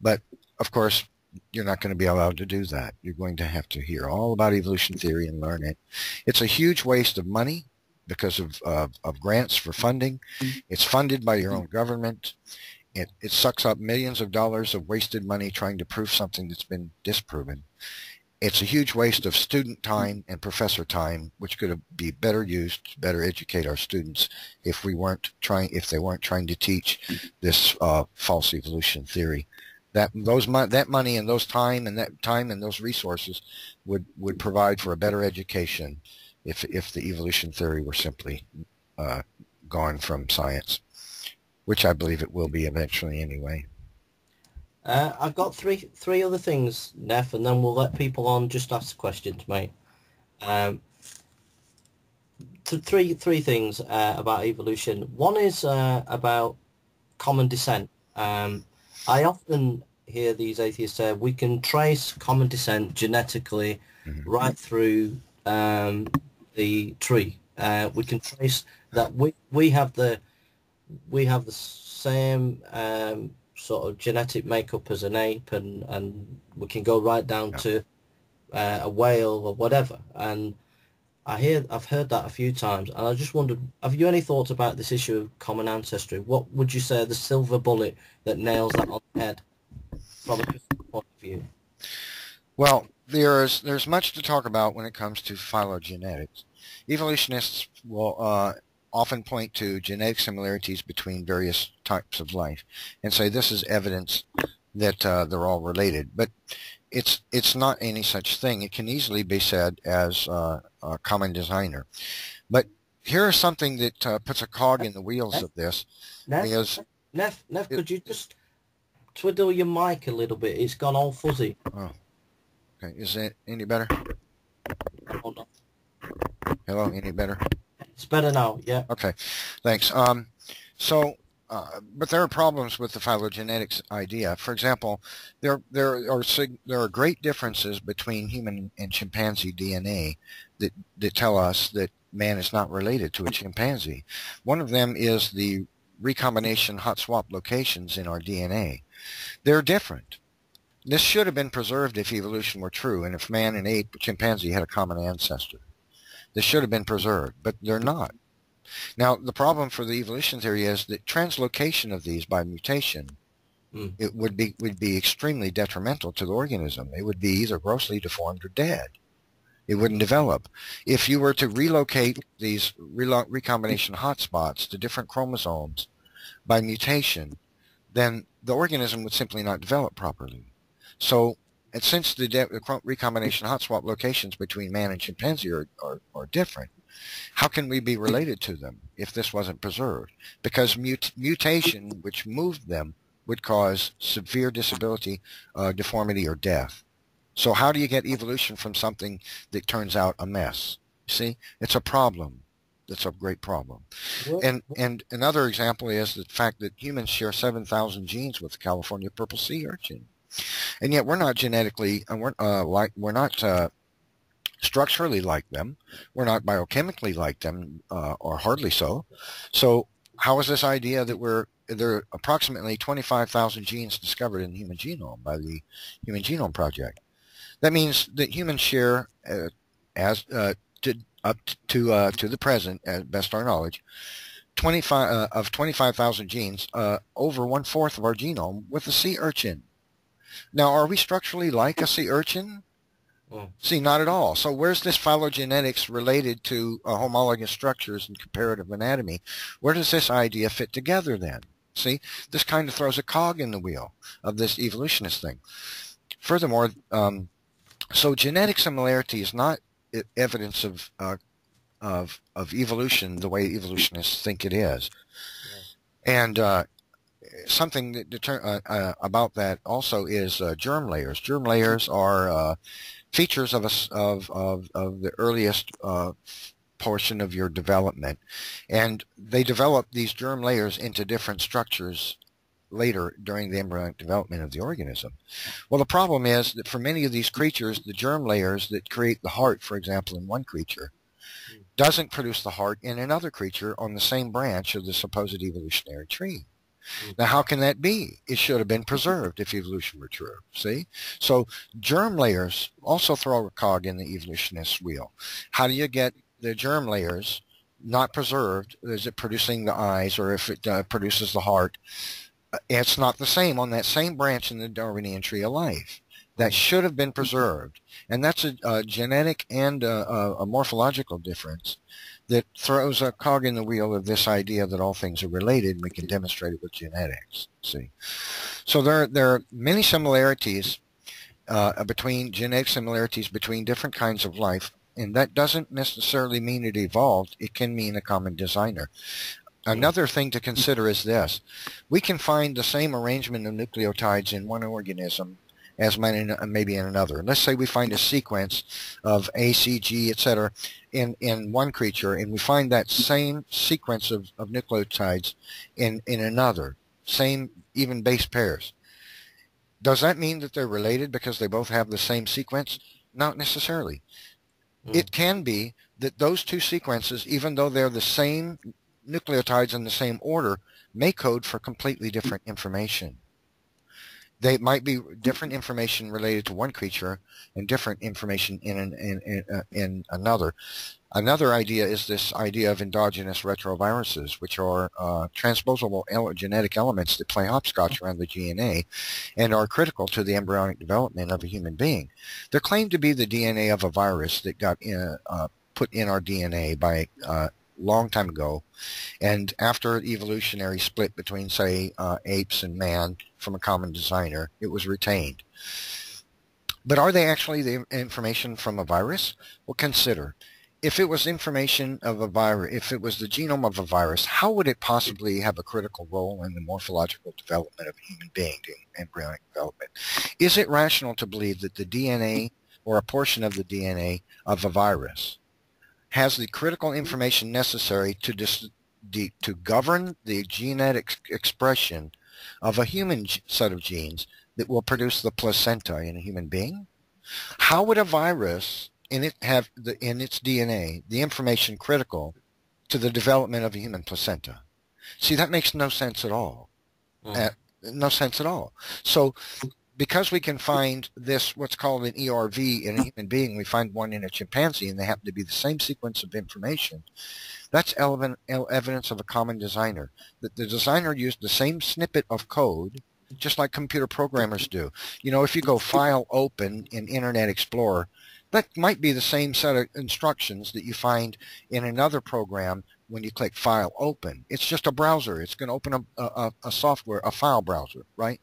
But of course, you're not going to be allowed to do that. You're going to have to hear all about evolution theory and learn it. It's a huge waste of money because of uh, of grants for funding. It's funded by your own government. It, it sucks up millions of dollars of wasted money trying to prove something that's been disproven it's a huge waste of student time and professor time, which could be better used to better educate our students if we weren't trying, if they weren't trying to teach this uh, false evolution theory. That those that money and those time and that time and those resources would would provide for a better education if if the evolution theory were simply uh, gone from science, which I believe it will be eventually anyway. Uh, I've got three three other things, Neff, and then we'll let people on just ask questions, mate. Um, three three things uh, about evolution. One is uh, about common descent. Um, I often hear these atheists say we can trace common descent genetically mm-hmm. right through um, the tree. Uh, we can trace that we we have the we have the same um, sort of genetic makeup as an ape, and and we can go right down yeah. to uh, a whale or whatever. And I hear I've heard that a few times, and I just wondered, have you any thoughts about this issue of common ancestry? What would you say the silver bullet that nails that on the head from a point of view? Well, there's there's much to talk about when it comes to phylogenetics. Evolutionists will uh, often point to genetic similarities between various types of life and say this is evidence that uh, they're all related. But it's it's not any such thing. It can easily be said as uh, a common designer. But here's something that uh, puts a cog in the wheels Neff, of this. Neff, Neff, Neff, could you just twiddle your mic a little bit? It's gone all fuzzy. Oh, okay. Is it any better? Hold on. Hello, any better? It's better now, yeah. Okay, thanks. Um, so uh, but there are problems with the phylogenetics idea. For example, there there are there are great differences between human and chimpanzee DNA that that tell us that man is not related to a chimpanzee. One of them is the recombination hotspot locations in our DNA. They're different. This should have been preserved if evolution were true and if man and ape chimpanzee had a common ancestor. This should have been preserved, but they're not. Now, the problem for the evolution theory is that translocation of these by mutation mm. it would be would be extremely detrimental to the organism. It would be either grossly deformed or dead. It wouldn't develop. If you were to relocate these recombination hotspots to different chromosomes by mutation, then the organism would simply not develop properly. So, and since the, the recombination hotspot locations between man and chimpanzee are, are, are different, how can we be related to them if this wasn't preserved? Because mut mutation, which moved them, would cause severe disability, uh, deformity, or death. So how do you get evolution from something that turns out a mess? See, it's a problem. That's a great problem. And and another example is the fact that humans share 7,000 genes with the California purple sea urchin, and yet we're not genetically uh, we're uh, like we're not uh, structurally like them. We're not biochemically like them, uh, or hardly so. So how is this idea that we're there are approximately 25,000 genes discovered in the human genome by the Human Genome Project? That means that humans share, uh, as uh, to, up to to the present, at best our knowledge, 25 uh, of 25,000 genes, over one fourth of our genome with the sea urchin. Now, are we structurally like a sea urchin? Mm. See, not at all. So where's this phylogenetics related to uh, homologous structures and comparative anatomy? Where does this idea fit together then? See, this kind of throws a cog in the wheel of this evolutionist thing. Furthermore, um, so genetic similarity is not evidence of uh, of of evolution the way evolutionists think it is, and uh, something that deter- uh, uh, about that also is uh, germ layers. Germ layers are uh, features of, a, of, of, of the earliest uh, portion of your development. And they develop these germ layers into different structures later during the embryonic development of the organism. Well, the problem is that for many of these creatures, the germ layers that create the heart, for example, in one creature, doesn't produce the heart in another creature on the same branch of the supposed evolutionary tree. Now, how can that be? It should have been preserved if evolution were true. See? So germ layers also throw a cog in the evolutionist wheel. How do you get the germ layers not preserved? Is it producing the eyes or if it uh, produces the heart? Uh, it's not the same on that same branch in the Darwinian tree of life. That should have been preserved. And that's a, a genetic and a, a morphological difference that throws a cog in the wheel of this idea that all things are related and we can demonstrate it with genetics. See, so there there are many similarities uh, between genetic similarities between different kinds of life, and that doesn't necessarily mean it evolved. It can mean a common designer. Another thing to consider is this. We can find the same arrangement of nucleotides in one organism as many maybe in another. Let's say we find a sequence of A, C, G, etc. in in one creature, and we find that same sequence of, of nucleotides in in another, same even base pairs. Does that mean that they're related because they both have the same sequence? Not necessarily. Mm. It can be that those two sequences, even though they're the same nucleotides in the same order, may code for completely different information they might be different information related to one creature and different information in an, in, in, uh, in another. Another idea is this idea of endogenous retroviruses, which are uh, transposable genetic elements that play hopscotch around the DNA and are critical to the embryonic development of a human being. They're claimed to be the DNA of a virus that got in, uh, put in our DNA by uh, long time ago. And after evolutionary split between, say, uh, apes and man from a common designer, it was retained. But are they actually the information from a virus? Well, consider. If it was information of a virus, if it was the genome of a virus, how would it possibly have a critical role in the morphological development of a human being, embryonic development? Is it rational to believe that the DNA or a portion of the DNA of a virus has the critical information necessary to dis de- to govern the genetic expression of a human set of genes that will produce the placenta in a human being? How would a virus in it have the, in its DNA the information critical to the development of a human placenta? See, that makes no sense at all. Mm. Uh, no sense at all. So because we can find this, what's called an ERV in a human being, we find one in a chimpanzee, and they happen to be the same sequence of information, that's evidence of a common designer. That the designer used the same snippet of code, just like computer programmers do. You know, if you go file open in Internet Explorer, that might be the same set of instructions that you find in another program when you click File Open. It's just a browser. It's going to open a, a, a software, a file browser, right?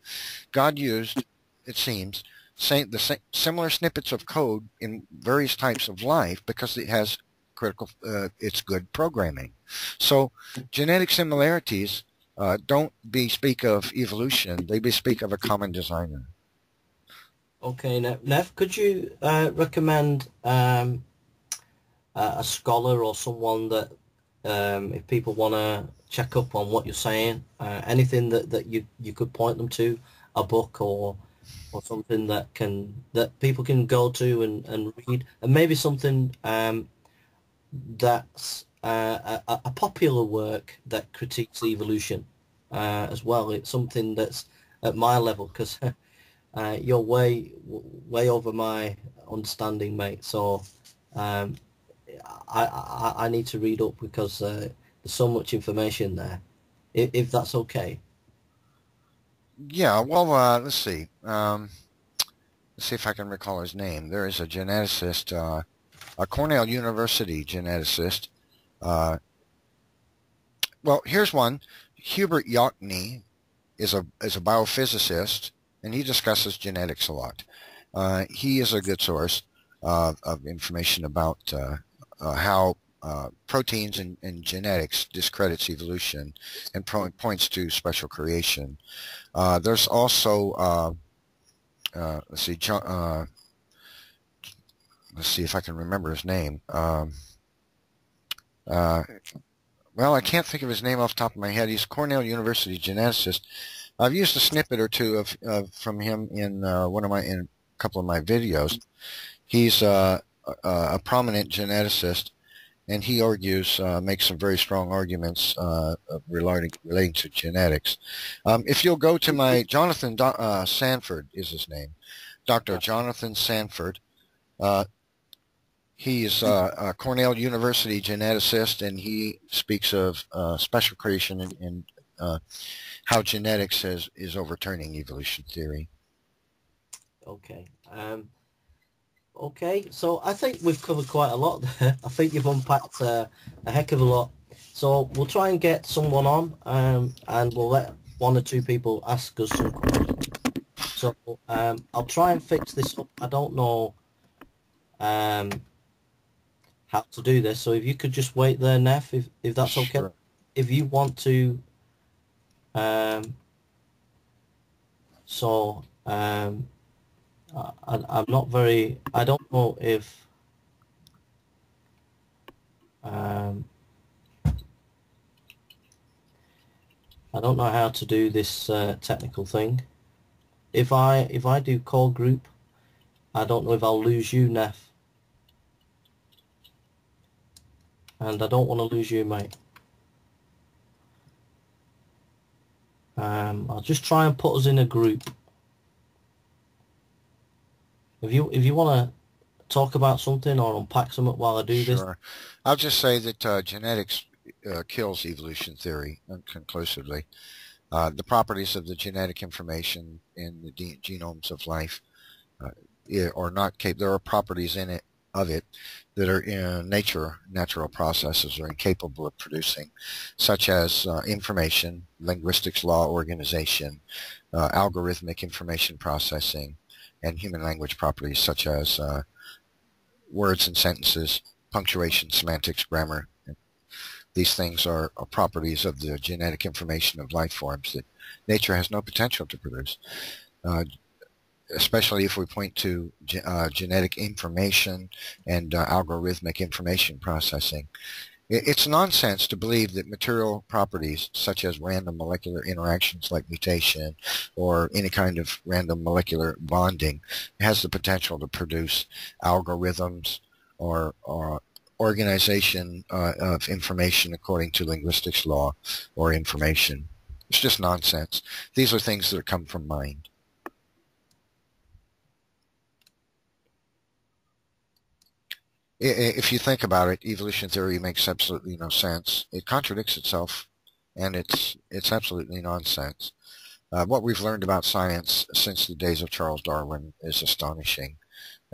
God used, it seems, same, the same, similar snippets of code in various types of life because it has critical, uh, it's good programming. So genetic similarities uh, don't be speak of evolution. They be speak of a common designer. Okay, Nev, could you uh, recommend um, a scholar or someone that um, if people want to check up on what you're saying, uh, anything that, that you, you could point them to, a book or or something that can that people can go to and, and read, and maybe something um, that's uh, a, a, popular work that critiques evolution uh, as well. It's something that's at my level because *laughs* uh, you're way way over my understanding, mate. So um, I, I, I need to read up because uh, there's so much information there. If, if that's okay. Yeah. Well, uh, let's see. Um, let's see if I can recall his name. There is a geneticist, uh, a Cornell University geneticist. Uh, well, here's one. Hubert Yockey is a is a biophysicist, and he discusses genetics a lot. Uh, he is a good source uh, of information about uh, how uh, proteins and, and, genetics discredits evolution and points to special creation. Uh, there's also, uh, uh, let's see, uh, let's see if I can remember his name. Um, well, I can't think of his name off the top of my head. He's Cornell University geneticist. I've used a snippet or two of, from him in one of my in a couple of my videos. He's a prominent geneticist, and he argues, uh, makes some very strong arguments uh, relating, relating to genetics. Um, if you'll go to my, *laughs* Jonathan uh, Sanford is his name, Dr. Jonathan Sanford. Uh, he's uh, a Cornell University geneticist, and he speaks of uh, special creation and, and how genetics is, is overturning evolution theory. Okay. Um, Okay, so I think we've covered quite a lot there. *laughs* I think you've unpacked uh, a heck of a lot. So we'll try and get someone on um, and we'll let one or two people ask us some questions. So um, I'll try and fix this up. I don't know um, how to do this. So if you could just wait there, Neff, if, if that's okay. Sure. If you want to... Um, so I'm not very, I don't know if, um, I don't know how to do this uh, technical thing. If I if I do call group, I don't know if I'll lose you, Neff. And I don't want to lose you, mate. Um, I'll just try and put us in a group. If you if you want to talk about something or unpack something while I do sure. this, I'll just say that uh, genetics uh, kills evolution theory conclusively. Uh, the properties of the genetic information in the genomes of life uh, are not capable. There are properties in it of it that are in nature, natural processes are incapable of producing, such as uh, information, linguistics, law, organization, uh, algorithmic information processing, and human language properties such as uh, words and sentences, punctuation, semantics, grammar. These things are, are, properties of the genetic information of life forms that nature has no potential to produce, uh, especially if we point to ge uh, genetic information and uh, algorithmic information processing. It's nonsense to believe that material properties such as random molecular interactions like mutation or any kind of random molecular bonding has the potential to produce algorithms or, or organization uh, of information according to linguistics law or information. It's just nonsense. These are things that come from mind. If you think about it, evolution theory makes absolutely no sense. It contradicts itself, and it's it's absolutely nonsense. Uh, what we've learned about science since the days of Charles Darwin is astonishing,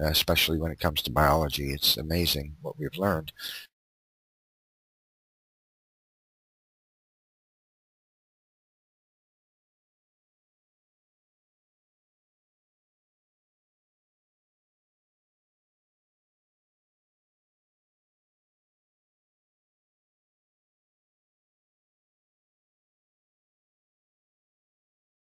uh, especially when it comes to biology. It's amazing what we've learned.